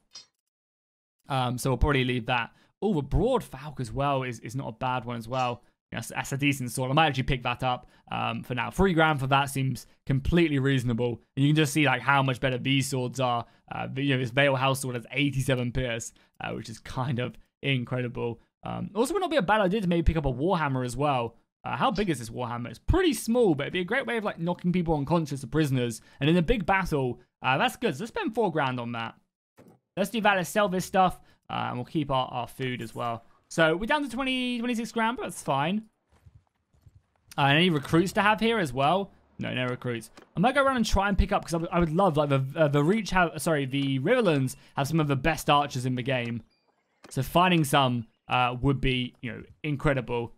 Speaker 1: Um, so we'll probably leave that. Oh, the Broad Falk as well is, is not a bad one as well. That's, that's, a decent sword. I might actually pick that up um, for now. Three grand for that seems completely reasonable. And you can just see like how much better these swords are. Uh, you know, this Vale House sword has 87 pierce, uh, which is kind of incredible. Um, also, would not be a bad idea to maybe pick up a Warhammer as well. Uh, how big is this Warhammer? It's pretty small, but it'd be a great way of like knocking people unconscious or prisoners. And in a big battle, uh, that's good. So let's spend four grand on that. Let's do that. Let's sell this stuff, uh, and we'll keep our, our food as well. So we're down to 20, 26 grand, but that's fine. Uh, any recruits to have here as well? No, no recruits. I might go around and try and pick up because I, I, would love like the uh, the reach have sorry the Riverlands have some of the best archers in the game, so finding some uh, would be you know incredible.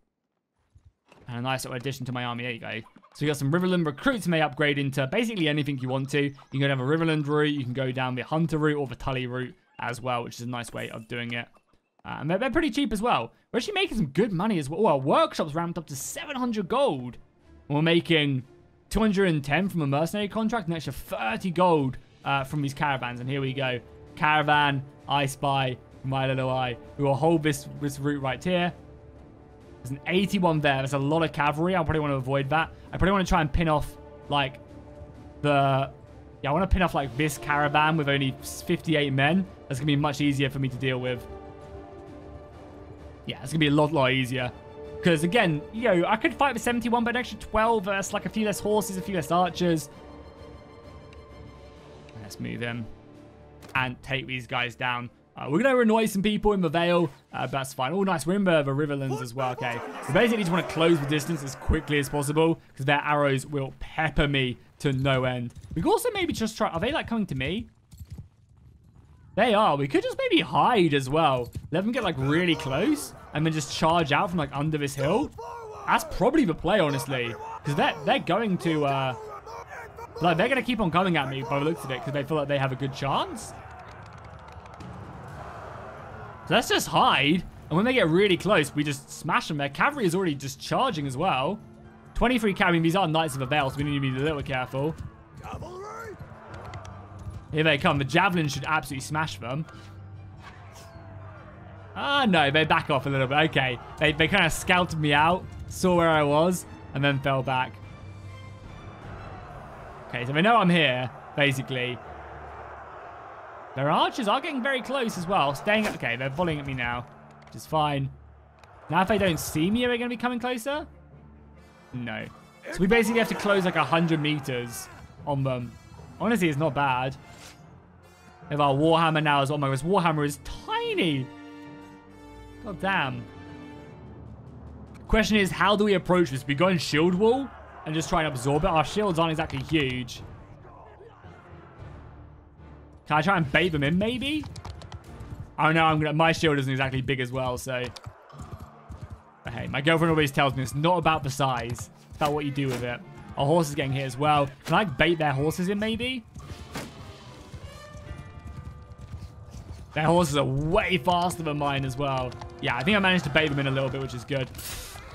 Speaker 1: And a nice little addition to my army. There you go. So you got some Riverland recruits may upgrade into basically anything you want to. You can go down the Riverland route, you can go down the Hunter route or the Tully route as well, which is a nice way of doing it. Uh, and they're, they're, pretty cheap as well. We're actually making some good money as well. Our workshop's ramped up to 700 gold. We're making 210 from a mercenary contract, an extra 30 gold uh, from these caravans. And here we go. Caravan, I Spy, my little eye. We will hold this, this route right here. There's an 81 there. There's a lot of cavalry. I probably want to avoid that. I probably want to try and pin off, like, the... Yeah, I want to pin off, like, this caravan with only 58 men. That's going to be much easier for me to deal with. Yeah, it's to be a lot, lot easier. Because, again, know, I could fight with 71, but an extra 12 versus, like, a few less horses, a few less archers. Let's move in and take these guys down. Uh, we're going to annoy some people in the Vale, uh, but that's fine. Oh, nice. We're in the, the Riverlands as well, okay. We basically, just want to close the distance as quickly as possible because their arrows will pepper me to no end. We could also maybe just try... Are they, like, coming to me? They are. We could just maybe hide as well. Let them get, like, really close and then just charge out from, like, under this hill. That's probably the play, honestly. Because they're, they're going to... Uh, like, they're going to keep on coming at me by the looks of it because they feel like they have a good chance. So let's just hide. And when they get really close, we just smash them. Their cavalry is already just charging as well. 23 cavalry. These are Knights of the Vale, so we need to be a little careful. Here they come. The javelin should absolutely smash them. Ah, no. They back off a little bit. Okay. They, they kind of scouted me out, saw where I was, and then fell back. Okay, so they know I'm here, basically. Their archers are getting very close as well. Staying... at... Okay, they're volleying at me now. Which is fine. Now if they don't see me, are they going to be coming closer? No. So we basically have to close like 100 meters on them. Honestly, it's not bad. We our Warhammer now as well. My Warhammer is tiny. God damn. Question is, how do we approach this? We go in shield wall and just try and absorb it. Our shields aren't exactly huge. Can I try and bait them in, maybe? Oh no, I'm gonna. My shield isn't exactly big as well, so. But hey, my girlfriend always tells me it's not about the size. It's about what you do with it. Our horse is getting hit as well. Can I bait their horses in, maybe? Their horses are way faster than mine as well. Yeah, I think I managed to bait them in a little bit, which is good.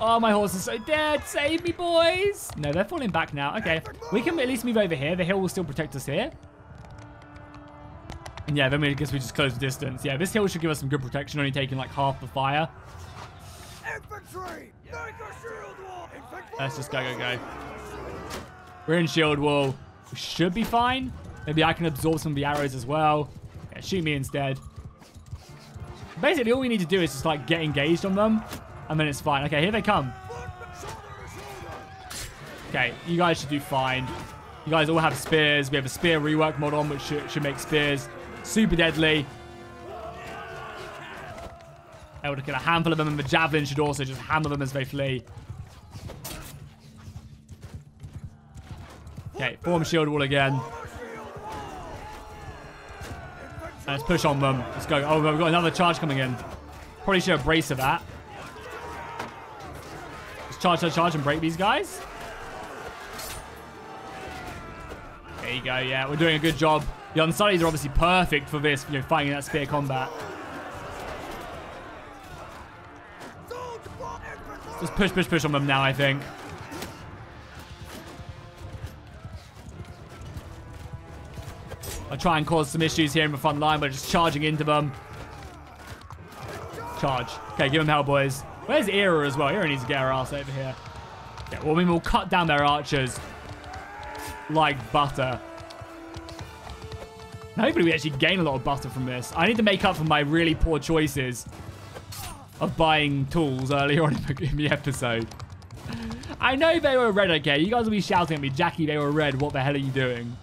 Speaker 1: Oh, my horse is so dead. Save me, boys. No, they're falling back now. Okay, we can at least move over here. The hill will still protect us here. And yeah, then we I guess we just close the distance. Yeah, this hill should give us some good protection, only taking like half the fire. Infantry! Let's just go, go, go. We're in shield wall. We should be fine. Maybe I can absorb some of the arrows as well. Yeah, shoot me instead. Basically, all we need to do is just like get engaged on them. And then it's fine. Okay, here they come. Okay, you guys should do fine. You guys all have spears. We have a spear rework mod on, which should, should make spears Super deadly. Able to kill a handful of them, and the javelin should also just hammer them as they flee. Okay, form shield wall again. Let's push on them. Let's go. Oh, we've got another charge coming in. Probably should have brace for that. Let's charge, charge, charge, and break these guys. There you go. Yeah, we're doing a good job. The Unsullied are obviously perfect for this, you know, fighting that spear combat. Just push, push, push on them now, I think. I'll try and cause some issues here in the front line by just charging into them. Charge. Okay, give them hell, boys. Where's Era as well? Era needs to get her ass over here. Yeah, well, I mean, we'll cut down their archers like butter. Hopefully we actually gain a lot of butter from this. I need to make up for my really poor choices of buying tools earlier on in the episode. I know they were red, okay? You guys will be shouting at me, Jackie, they were red. What the hell are you doing?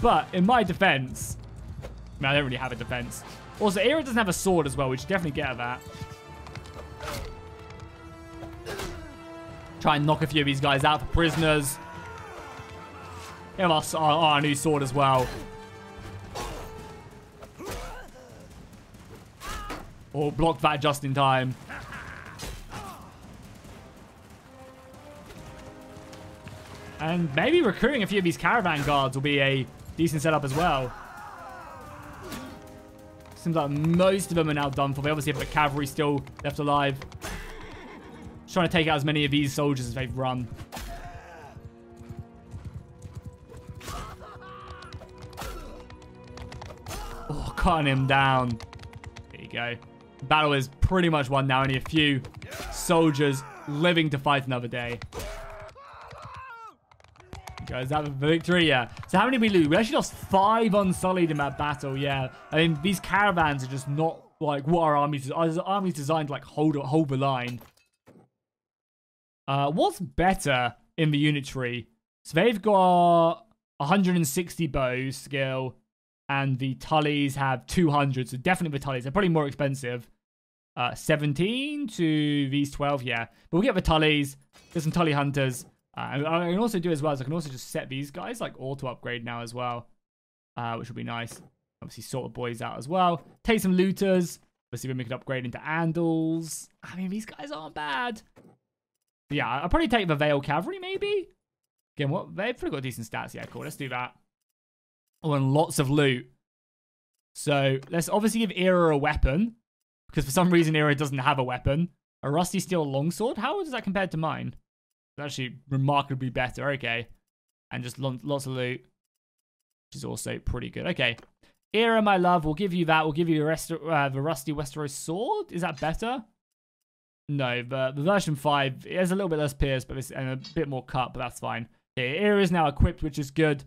Speaker 1: But in my defense, I, mean, I don't really have a defense. Also, Era doesn't have a sword as well. We should definitely get at that. Try and knock a few of these guys out for prisoners. We have our, our, new sword as well. Or block that just in time. And maybe recruiting a few of these caravan guards will be a decent setup as well. Seems like most of them are now done for. They obviously have the cavalry still left alive. Just trying to take out as many of these soldiers as they've run. Oh, cutting him down. There you go. Battle is pretty much won now. Only a few soldiers living to fight another day. Guys, that victory? Yeah. So how many we lose? We actually lost five unsullied in that battle. Yeah. I mean, these caravans are just not like what our armies. Our armies designed to like hold hold the line. Uh, what's better in the unitary? So they've got 160 bows skill, and the Tullys have 200. So definitely the Tullys. They're probably more expensive. Uh, 17 to these 12, yeah. But we'll get the Tullys. There's some Tully Hunters. Uh, I can also do as well as I can also just set these guys like auto upgrade now as well, uh, which will be nice. Obviously sort the boys out as well. Take some looters. Obviously we can upgrade into Andals. I mean, these guys aren't bad. Yeah, I'll probably take the Vale Cavalry maybe. Again, what they've probably got decent stats. Yeah, cool. Let's do that. Oh, and lots of loot. So let's obviously give Era a weapon. Because for some reason Era doesn't have a weapon. A Rusty Steel Longsword? How does that compare to mine? Actually remarkably better. Okay. And just lots of loot. Which is also pretty good. Okay. Era, my love, we'll give you that. We'll give you the, rest, uh, the Rusty Westeros Sword. Is that better? No, the, the version 5 it has a little bit less pierce but it's, and a bit more cut, but that's fine. Okay, Era is now equipped, which is good.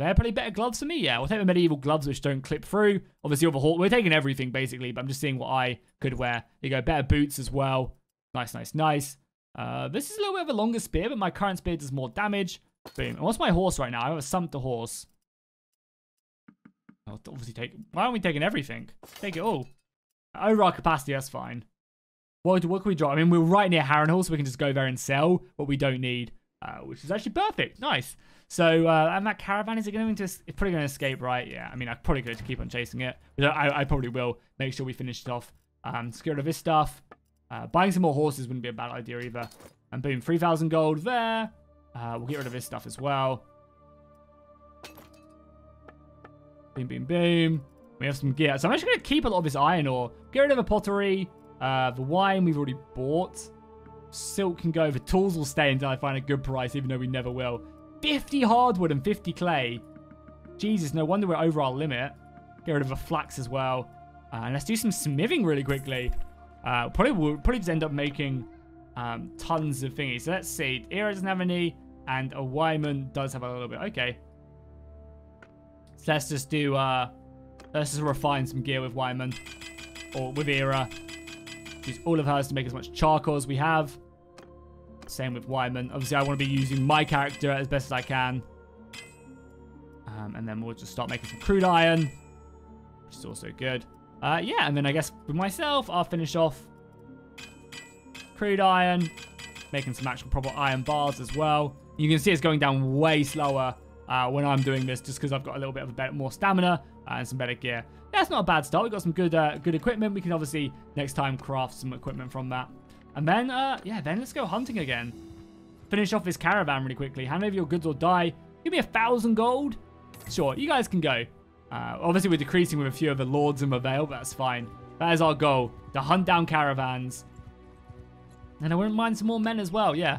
Speaker 1: Are pretty better gloves for me? Yeah, we'll take the medieval gloves which don't clip through. Obviously, overhaul. We're taking everything basically, but I'm just seeing what I could wear. You go, better boots as well. Nice, nice, nice. Uh, this is a little bit of a longer spear, but my current spear does more damage. Boom. And what's my horse right now? I have a sumpter horse. I'll obviously take... Why aren't we taking everything? Take it all. Over our capacity, that's fine. What, what can we drop? I mean, we're right near Harrenhal, so we can just go there and sell what we don't need, uh, which is actually perfect. Nice. So, uh, and that caravan, is it going to... It's probably going to escape, right? Yeah, I mean, I'm probably could to keep on chasing it. I, I probably will make sure we finish it off. Um, get rid of this stuff. Uh, buying some more horses wouldn't be a bad idea either. And boom, 3,000 gold there. Uh, we'll get rid of this stuff as well. Boom, boom, boom. We have some gear. So I'm actually going to keep a lot of this iron ore. Get rid of the pottery. Uh, the wine we've already bought. Silk can go. The tools will stay until I find a good price, even though we never will. 50 hardwood and 50 clay. Jesus, no wonder we're over our limit. Get rid of the flax as well. Uh, and let's do some smithing really quickly. Uh, probably will probably just end up making um, tons of thingies. So let's see. Era doesn't have any, and a Wyman does have a little bit. Okay. So let's just do. Uh, let's just refine some gear with Wyman or with Era. Use all of hers to make as much charcoal as we have. Same with Wyman. Obviously, I want to be using my character as best as I can. Um, and then we'll just start making some crude iron, which is also good. Uh, yeah, and then I guess with myself, I'll finish off crude iron, making some actual proper iron bars as well. You can see it's going down way slower uh, when I'm doing this, just because I've got a little bit of a better, more stamina and some better gear. That's not a bad start. We've got some good, uh, good equipment. We can obviously next time craft some equipment from that. And then, uh, yeah, then let's go hunting again. Finish off this caravan really quickly. Hand over your goods or die. Give me a thousand gold. Sure, you guys can go. Uh, obviously, we're decreasing with a few of the lords in the Vale, but that's fine. That is our goal, to hunt down caravans. And I wouldn't mind some more men as well, yeah.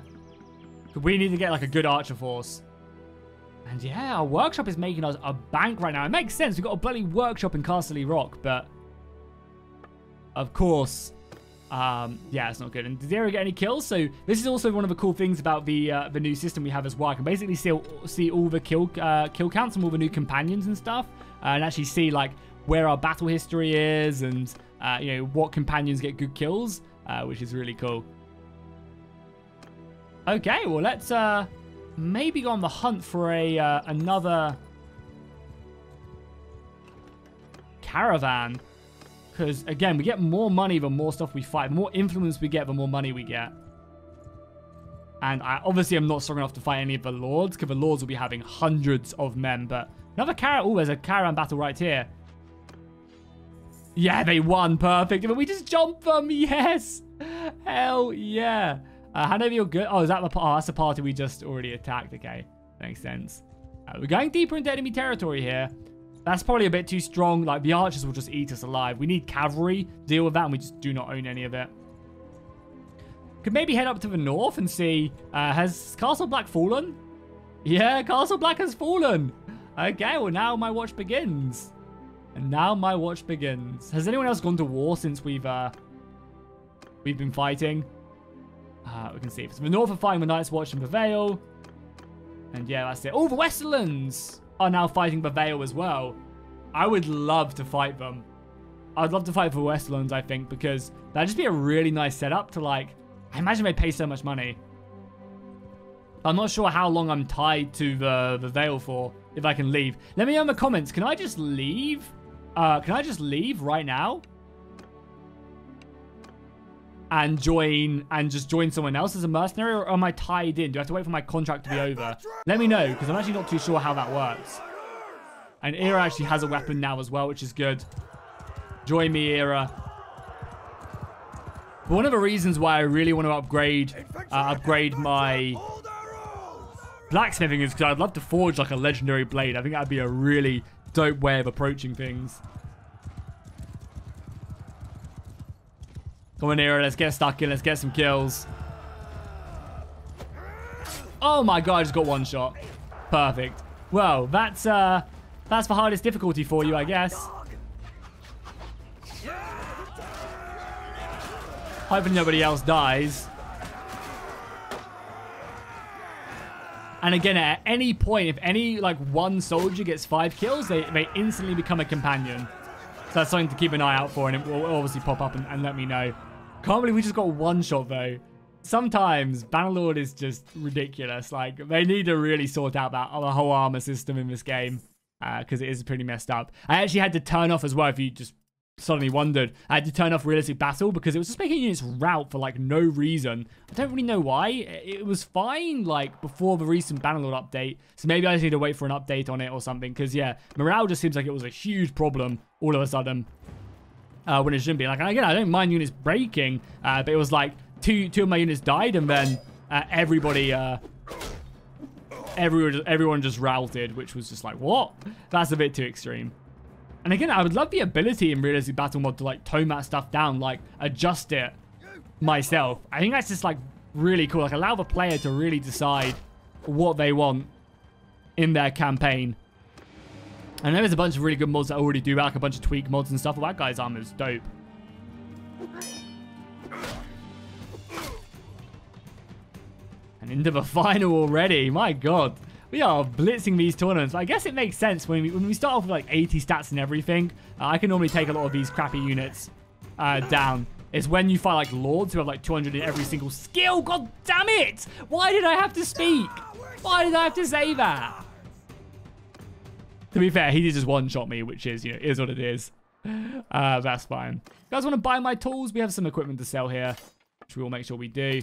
Speaker 1: We need to get like a good archer force. And yeah, our workshop is making us a bank right now. It makes sense. We've got a bloody workshop in Casterly Rock, but... Of course, um, yeah, it's not good. And did Era get any kills? So this is also one of the cool things about the uh, the new system we have as well. I can basically see, see all the kill uh, kill counts and all the new companions and stuff, and actually see like where our battle history is and uh, you know what companions get good kills, uh, which is really cool. Okay, well let's uh, maybe go on the hunt for a another caravan. Because, again, we get more money the more stuff we fight. The more influence we get, the more money we get. And I obviously am not strong enough to fight any of the lords, because the lords will be having hundreds of men. But another caravan. Oh, there's a caravan battle right here. Yeah, they won. Perfect. But we just jumped them. [LAUGHS] Yes. Hell yeah. Uh, hand over your good. Oh, is that the oh, that's the party we just already attacked. Okay. Makes sense. Uh, we're going deeper into enemy territory here. That's probably a bit too strong. Like, the archers will just eat us alive. We need cavalry deal with that, and we just do not own any of it. Could maybe head up to the north and see, uh, has Castle Black fallen? Yeah, Castle Black has fallen. Okay, well now my watch begins. And now my watch begins. Has anyone else gone to war since we've, uh, we've been fighting? Uh, we can see. So the north are fighting the Night's Watch and the Vale. And yeah, that's it. Oh, the Westerlands are now fighting Vale as well. I would love to fight them. I'd love to fight for Westerlands, I think, because that'd just be a really nice setup to, like, I imagine they pay so much money. I'm not sure how long I'm tied to the, the Vale for, if I can leave. Let me know in the comments, can I just leave? Uh, can I just leave right now? And join, and just join someone else as a mercenary, or am I tied in? Do I have to wait for my contract to be over? Let me know, because I'm actually not too sure how that works. And Era actually has a weapon now as well, which is good. Join me, Era. But one of the reasons why I really want to upgrade, uh, upgrade my blacksmithing is because I'd love to forge like a legendary blade. I think that'd be a really dope way of approaching things. Come on, here, let's get stuck in. Let's get some kills. Oh my god, I just got one shot. Perfect. Well, that's uh, that's the hardest difficulty for you, I guess. Hopefully nobody else dies. And again, at any point, if any, like, one soldier gets five kills, they, they instantly become a companion. So that's something to keep an eye out for, and it will obviously pop up and, and let me know. Can't believe we just got one shot, though. Sometimes Bannerlord is just ridiculous. Like, they need to really sort out that the whole armor system in this game. Because uh, it is pretty messed up. I actually had to turn off as well, if you just suddenly wondered. I had to turn off realistic battle because it was just making units route for like no reason. I don't really know why. It was fine like before the recent Bannerlord update. So maybe I just need to wait for an update on it or something. Because yeah, morale just seems like it was a huge problem all of a sudden. Uh, when it shouldn't be. Like again, I don't mind units breaking. Uh, but it was like two two of my units died and then uh, everybody... Uh, everyone, everyone just routed, which was just like, what? That's a bit too extreme. And again, I would love the ability in Realistic Battle Mod to like tone that stuff down, like adjust it myself. I think that's just like really cool. Like allow the player to really decide what they want in their campaign. I know there's a bunch of really good mods that already do like a bunch of tweak mods and stuff. But that guy's armor is dope. And into the [LAUGHS] final already. My god. We are blitzing these tournaments. I guess it makes sense when we, when we start off with like 80 stats and everything. Uh, I can normally take a lot of these crappy units uh, down. It's when you fight like lords who have like 200 in every single skill. God damn it! Why did I have to speak? Why did I have to say that? To be fair, he did just one-shot me, which is, you know, is what it is. Uh, that's fine. You guys want to buy my tools? We have some equipment to sell here, which we will make sure we do.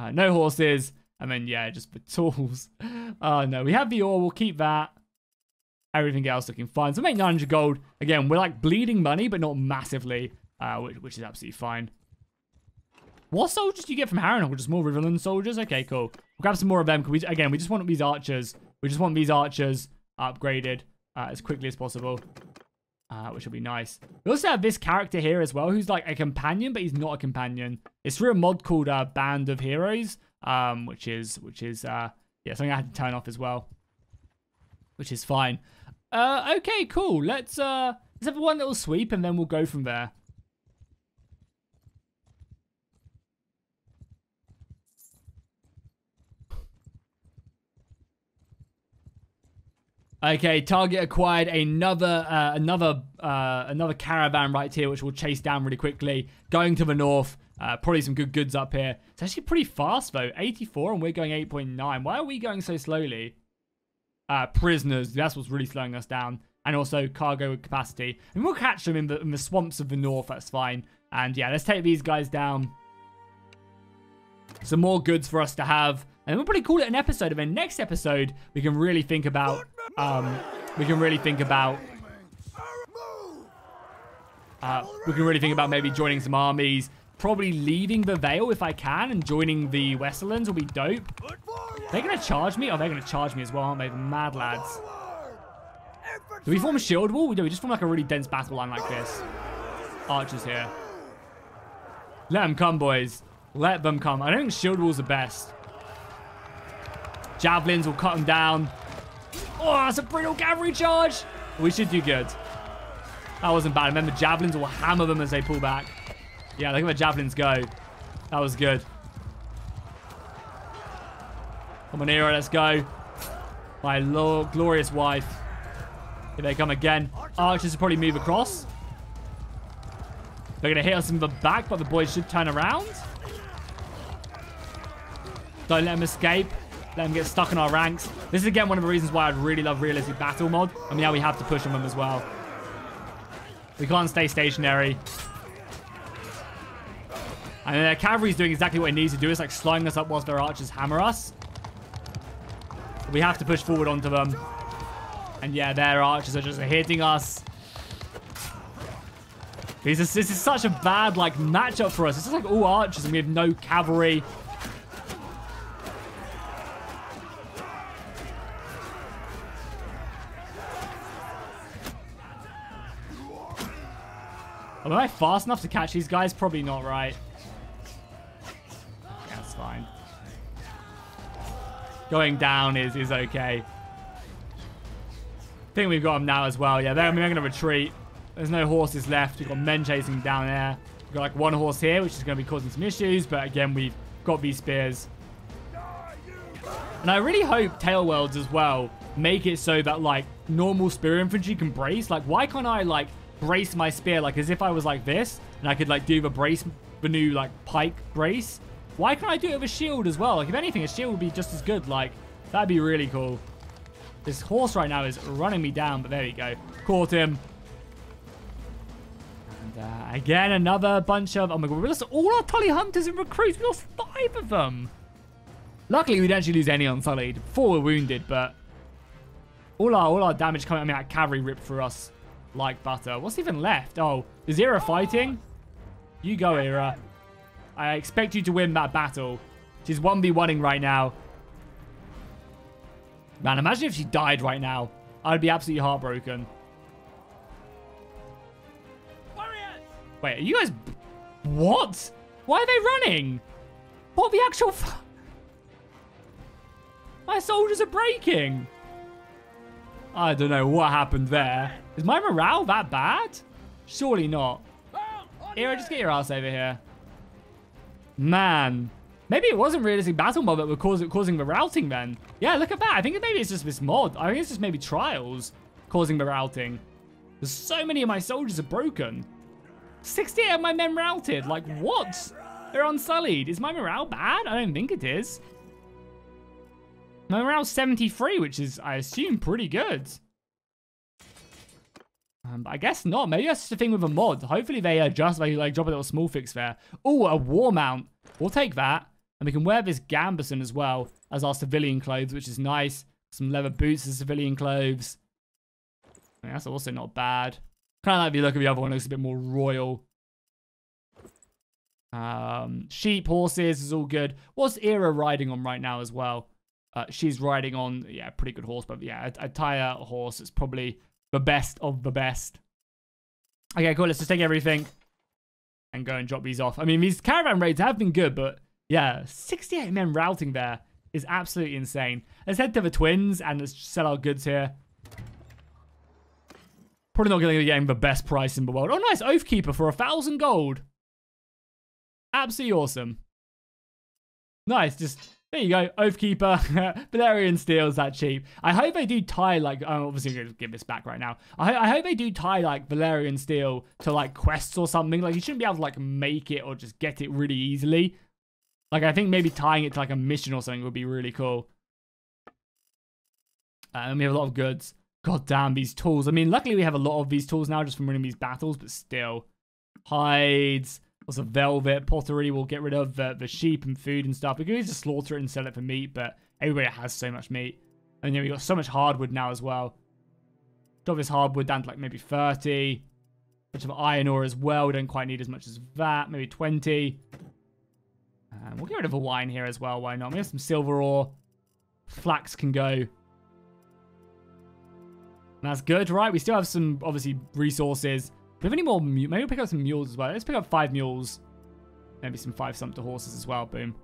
Speaker 1: Uh, no horses. And then, yeah, just the tools. [LAUGHS] Oh, no. We have the ore. We'll keep that. Everything else looking fine. So make 900 gold. Again, we're like bleeding money, but not massively, uh, which, which is absolutely fine. What soldiers do you get from Harrenhal? Just more Riverland soldiers? Okay, cool. We'll grab some more of them. We, again, we just want these archers. We just want these archers upgraded uh, as quickly as possible. Uh, which will be nice. We also have this character here as well, who's like a companion, but he's not a companion. It's through a mod called uh, Band of Heroes um, which is which is uh, yeah something I had to turn off as well, which is fine. Uh, okay, cool. Let's uh, let's have one little sweep and then we'll go from there. Okay, target acquired another uh, another uh, another caravan right here, which we'll chase down really quickly. Going to the north, uh, probably some good goods up here. It's actually pretty fast, though. 84, and we're going 8.9. Why are we going so slowly? Uh, prisoners. That's what's really slowing us down. And also cargo capacity. And we'll catch them in the, in the swamps of the north. That's fine. And yeah, let's take these guys down. Some more goods for us to have. And we'll probably call it an episode. And then next episode, we can really think about... Um, we can really think about... Uh, we can really think about maybe joining some armies probably leaving the Vale if I can and joining the Westerlands will be dope. They're going to charge me? Oh, they're going to charge me as well, aren't they? The mad lads. Do we form a shield wall? Do we just form like a really dense battle line like this? Archers here. Let them come, boys. Let them come. I don't think shield walls are best. Javelins will cut them down. Oh, that's a brutal cavalry charge. We should do good. That wasn't bad. Remember, javelins will hammer them as they pull back. Yeah, look at the javelins go. That was good. Come on, Era, let's go. My Lord, glorious wife. Here they come again. Archers will probably move across. They're going to hit us in the back, but the boys should turn around. Don't let them escape. Let them get stuck in our ranks. This is, again, one of the reasons why I'd really love Realistic Battle mod. I mean, yeah, we have to push on them as well. We can't stay stationary. And their uh, cavalry's doing exactly what it needs to do. It's like slowing us up whilst their archers hammer us. We have to push forward onto them. And yeah, their archers are just hitting us. This is, this is such a bad like matchup for us. It's just like all archers and we have no cavalry. Am I fast enough to catch these guys? Probably not, right? Going down is, is okay. I think we've got them now as well. Yeah, they're, I mean, they're going to retreat. There's no horses left. We've got men chasing down there. We've got like one horse here, which is going to be causing some issues. But again, we've got these spears. And I really hope TaleWorlds as well make it so that like normal spear infantry can brace. Like, why can't I like brace my spear like as if I was like this and I could like do the brace, the new like pike brace? Why can't I do it with a shield as well? Like, if anything, a shield would be just as good. Like, that'd be really cool. This horse right now is running me down, but there we go. Caught him. And uh, again, another bunch of... Oh my god, we lost all our Tully Hunters and recruits. We lost five of them. Luckily, we didn't actually lose any Unsullied. Four were wounded, but... All our, all our damage coming... I mean, that cavalry ripped through us like butter. What's even left? Oh, is Era fighting? You go, Era. I expect you to win that battle. She's 1v1ing right now. Man, imagine if she died right now. I'd be absolutely heartbroken. Warriors! Wait, are you guys... What? Why are they running? What the actual... My soldiers are breaking. I don't know what happened there. Is my morale that bad? Surely not. Era, just get your ass over here. Man. Maybe it wasn't realistic battle mod that causing, causing the routing then. Yeah, look at that. I think maybe it's just this mod. I think it's just maybe trials causing the routing. There's so many of my soldiers are broken. 68 of my men routed. Like, what? They're unsullied. Is my morale bad? I don't think it is. My morale's 73, which is, I assume, pretty good. Um, I guess not. Maybe that's just a thing with a mod. Hopefully they adjust, like, like drop a little small fix there. Oh, a war mount. We'll take that. And we can wear this gambeson as well as our civilian clothes, which is nice. Some leather boots as civilian clothes. That's also not bad. Kind of like the look of the other one. Looks a bit more royal. Um, sheep, horses is all good. What's Era riding on right now as well? Uh, she's riding on, yeah, pretty good horse. But yeah, a, a tire horse is probably the best of the best. Okay, cool. Let's just take everything and go and drop these off. I mean, these caravan raids have been good, but yeah, 68 men routing there is absolutely insane. Let's head to the twins and let's sell our goods here. Probably not going to getting the best price in the world. Oh, nice. Oathkeeper for a thousand gold. Absolutely awesome. Nice. Just there you go, Oathkeeper, [LAUGHS] Valyrian Steel's that cheap. I hope they do tie, like, I'm obviously going to give this back right now. I, I hope they do tie, like, Valyrian Steel to, like, quests or something. Like, you shouldn't be able to, like, make it or just get it really easily. Like, I think maybe tying it to, like, a mission or something would be really cool. Uh, and we have a lot of goods. God damn, these tools. I mean, luckily we have a lot of these tools now just from winning these battles, but still. Hides, also velvet, pottery, we'll get rid of the, the sheep and food and stuff. We can just slaughter it and sell it for meat, but everybody has so much meat. And then we got so much hardwood now as well. Drop this hardwood down to like maybe 30. Bunch of iron ore as well. We don't quite need as much as that. Maybe 20. Um, we'll get rid of a wine here as well. Why not? We have some silver ore. Flax can go. That's good, right? We still have some, obviously, resources. Do we have any more? Maybe we'll pick up some mules as well. Let's pick up five mules. Maybe some five sumpter horses as well. Boom.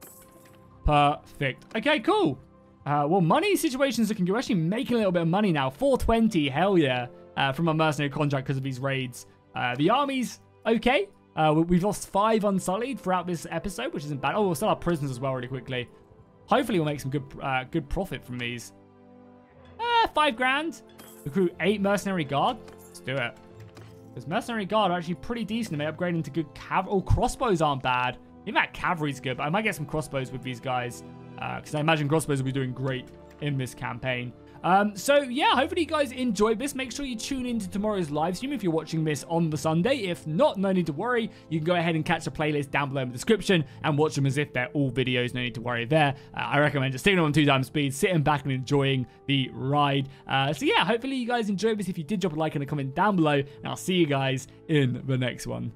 Speaker 1: Perfect. Okay, cool. Uh, well, money situations looking good. We're actually making a little bit of money now. 420, hell yeah, uh, from a mercenary contract because of these raids. Uh, the army's okay. Uh, we've lost five unsullied throughout this episode, which isn't bad. Oh, we'll sell our prisoners as well really quickly. Hopefully we'll make some good uh, good profit from these. Uh, five grand. Recruit eight mercenary guard. Let's do it. Because mercenary guard are actually pretty decent. They upgrade into good cav. Oh, crossbows aren't bad. In fact, cavalry's good, but I might get some crossbows with these guys. Because uh, I imagine crossbows will be doing great in this campaign. Um, so yeah, hopefully you guys enjoyed this. Make sure you tune into tomorrow's live stream if you're watching this on the Sunday. If not, no need to worry. You can go ahead and catch the playlist down below in the description and watch them as if they're all videos. No need to worry there. Uh, I recommend just sticking on two times speed, sitting back and enjoying the ride. Uh, so yeah, hopefully you guys enjoyed this. If you did, drop a like and a comment down below, and I'll see you guys in the next one.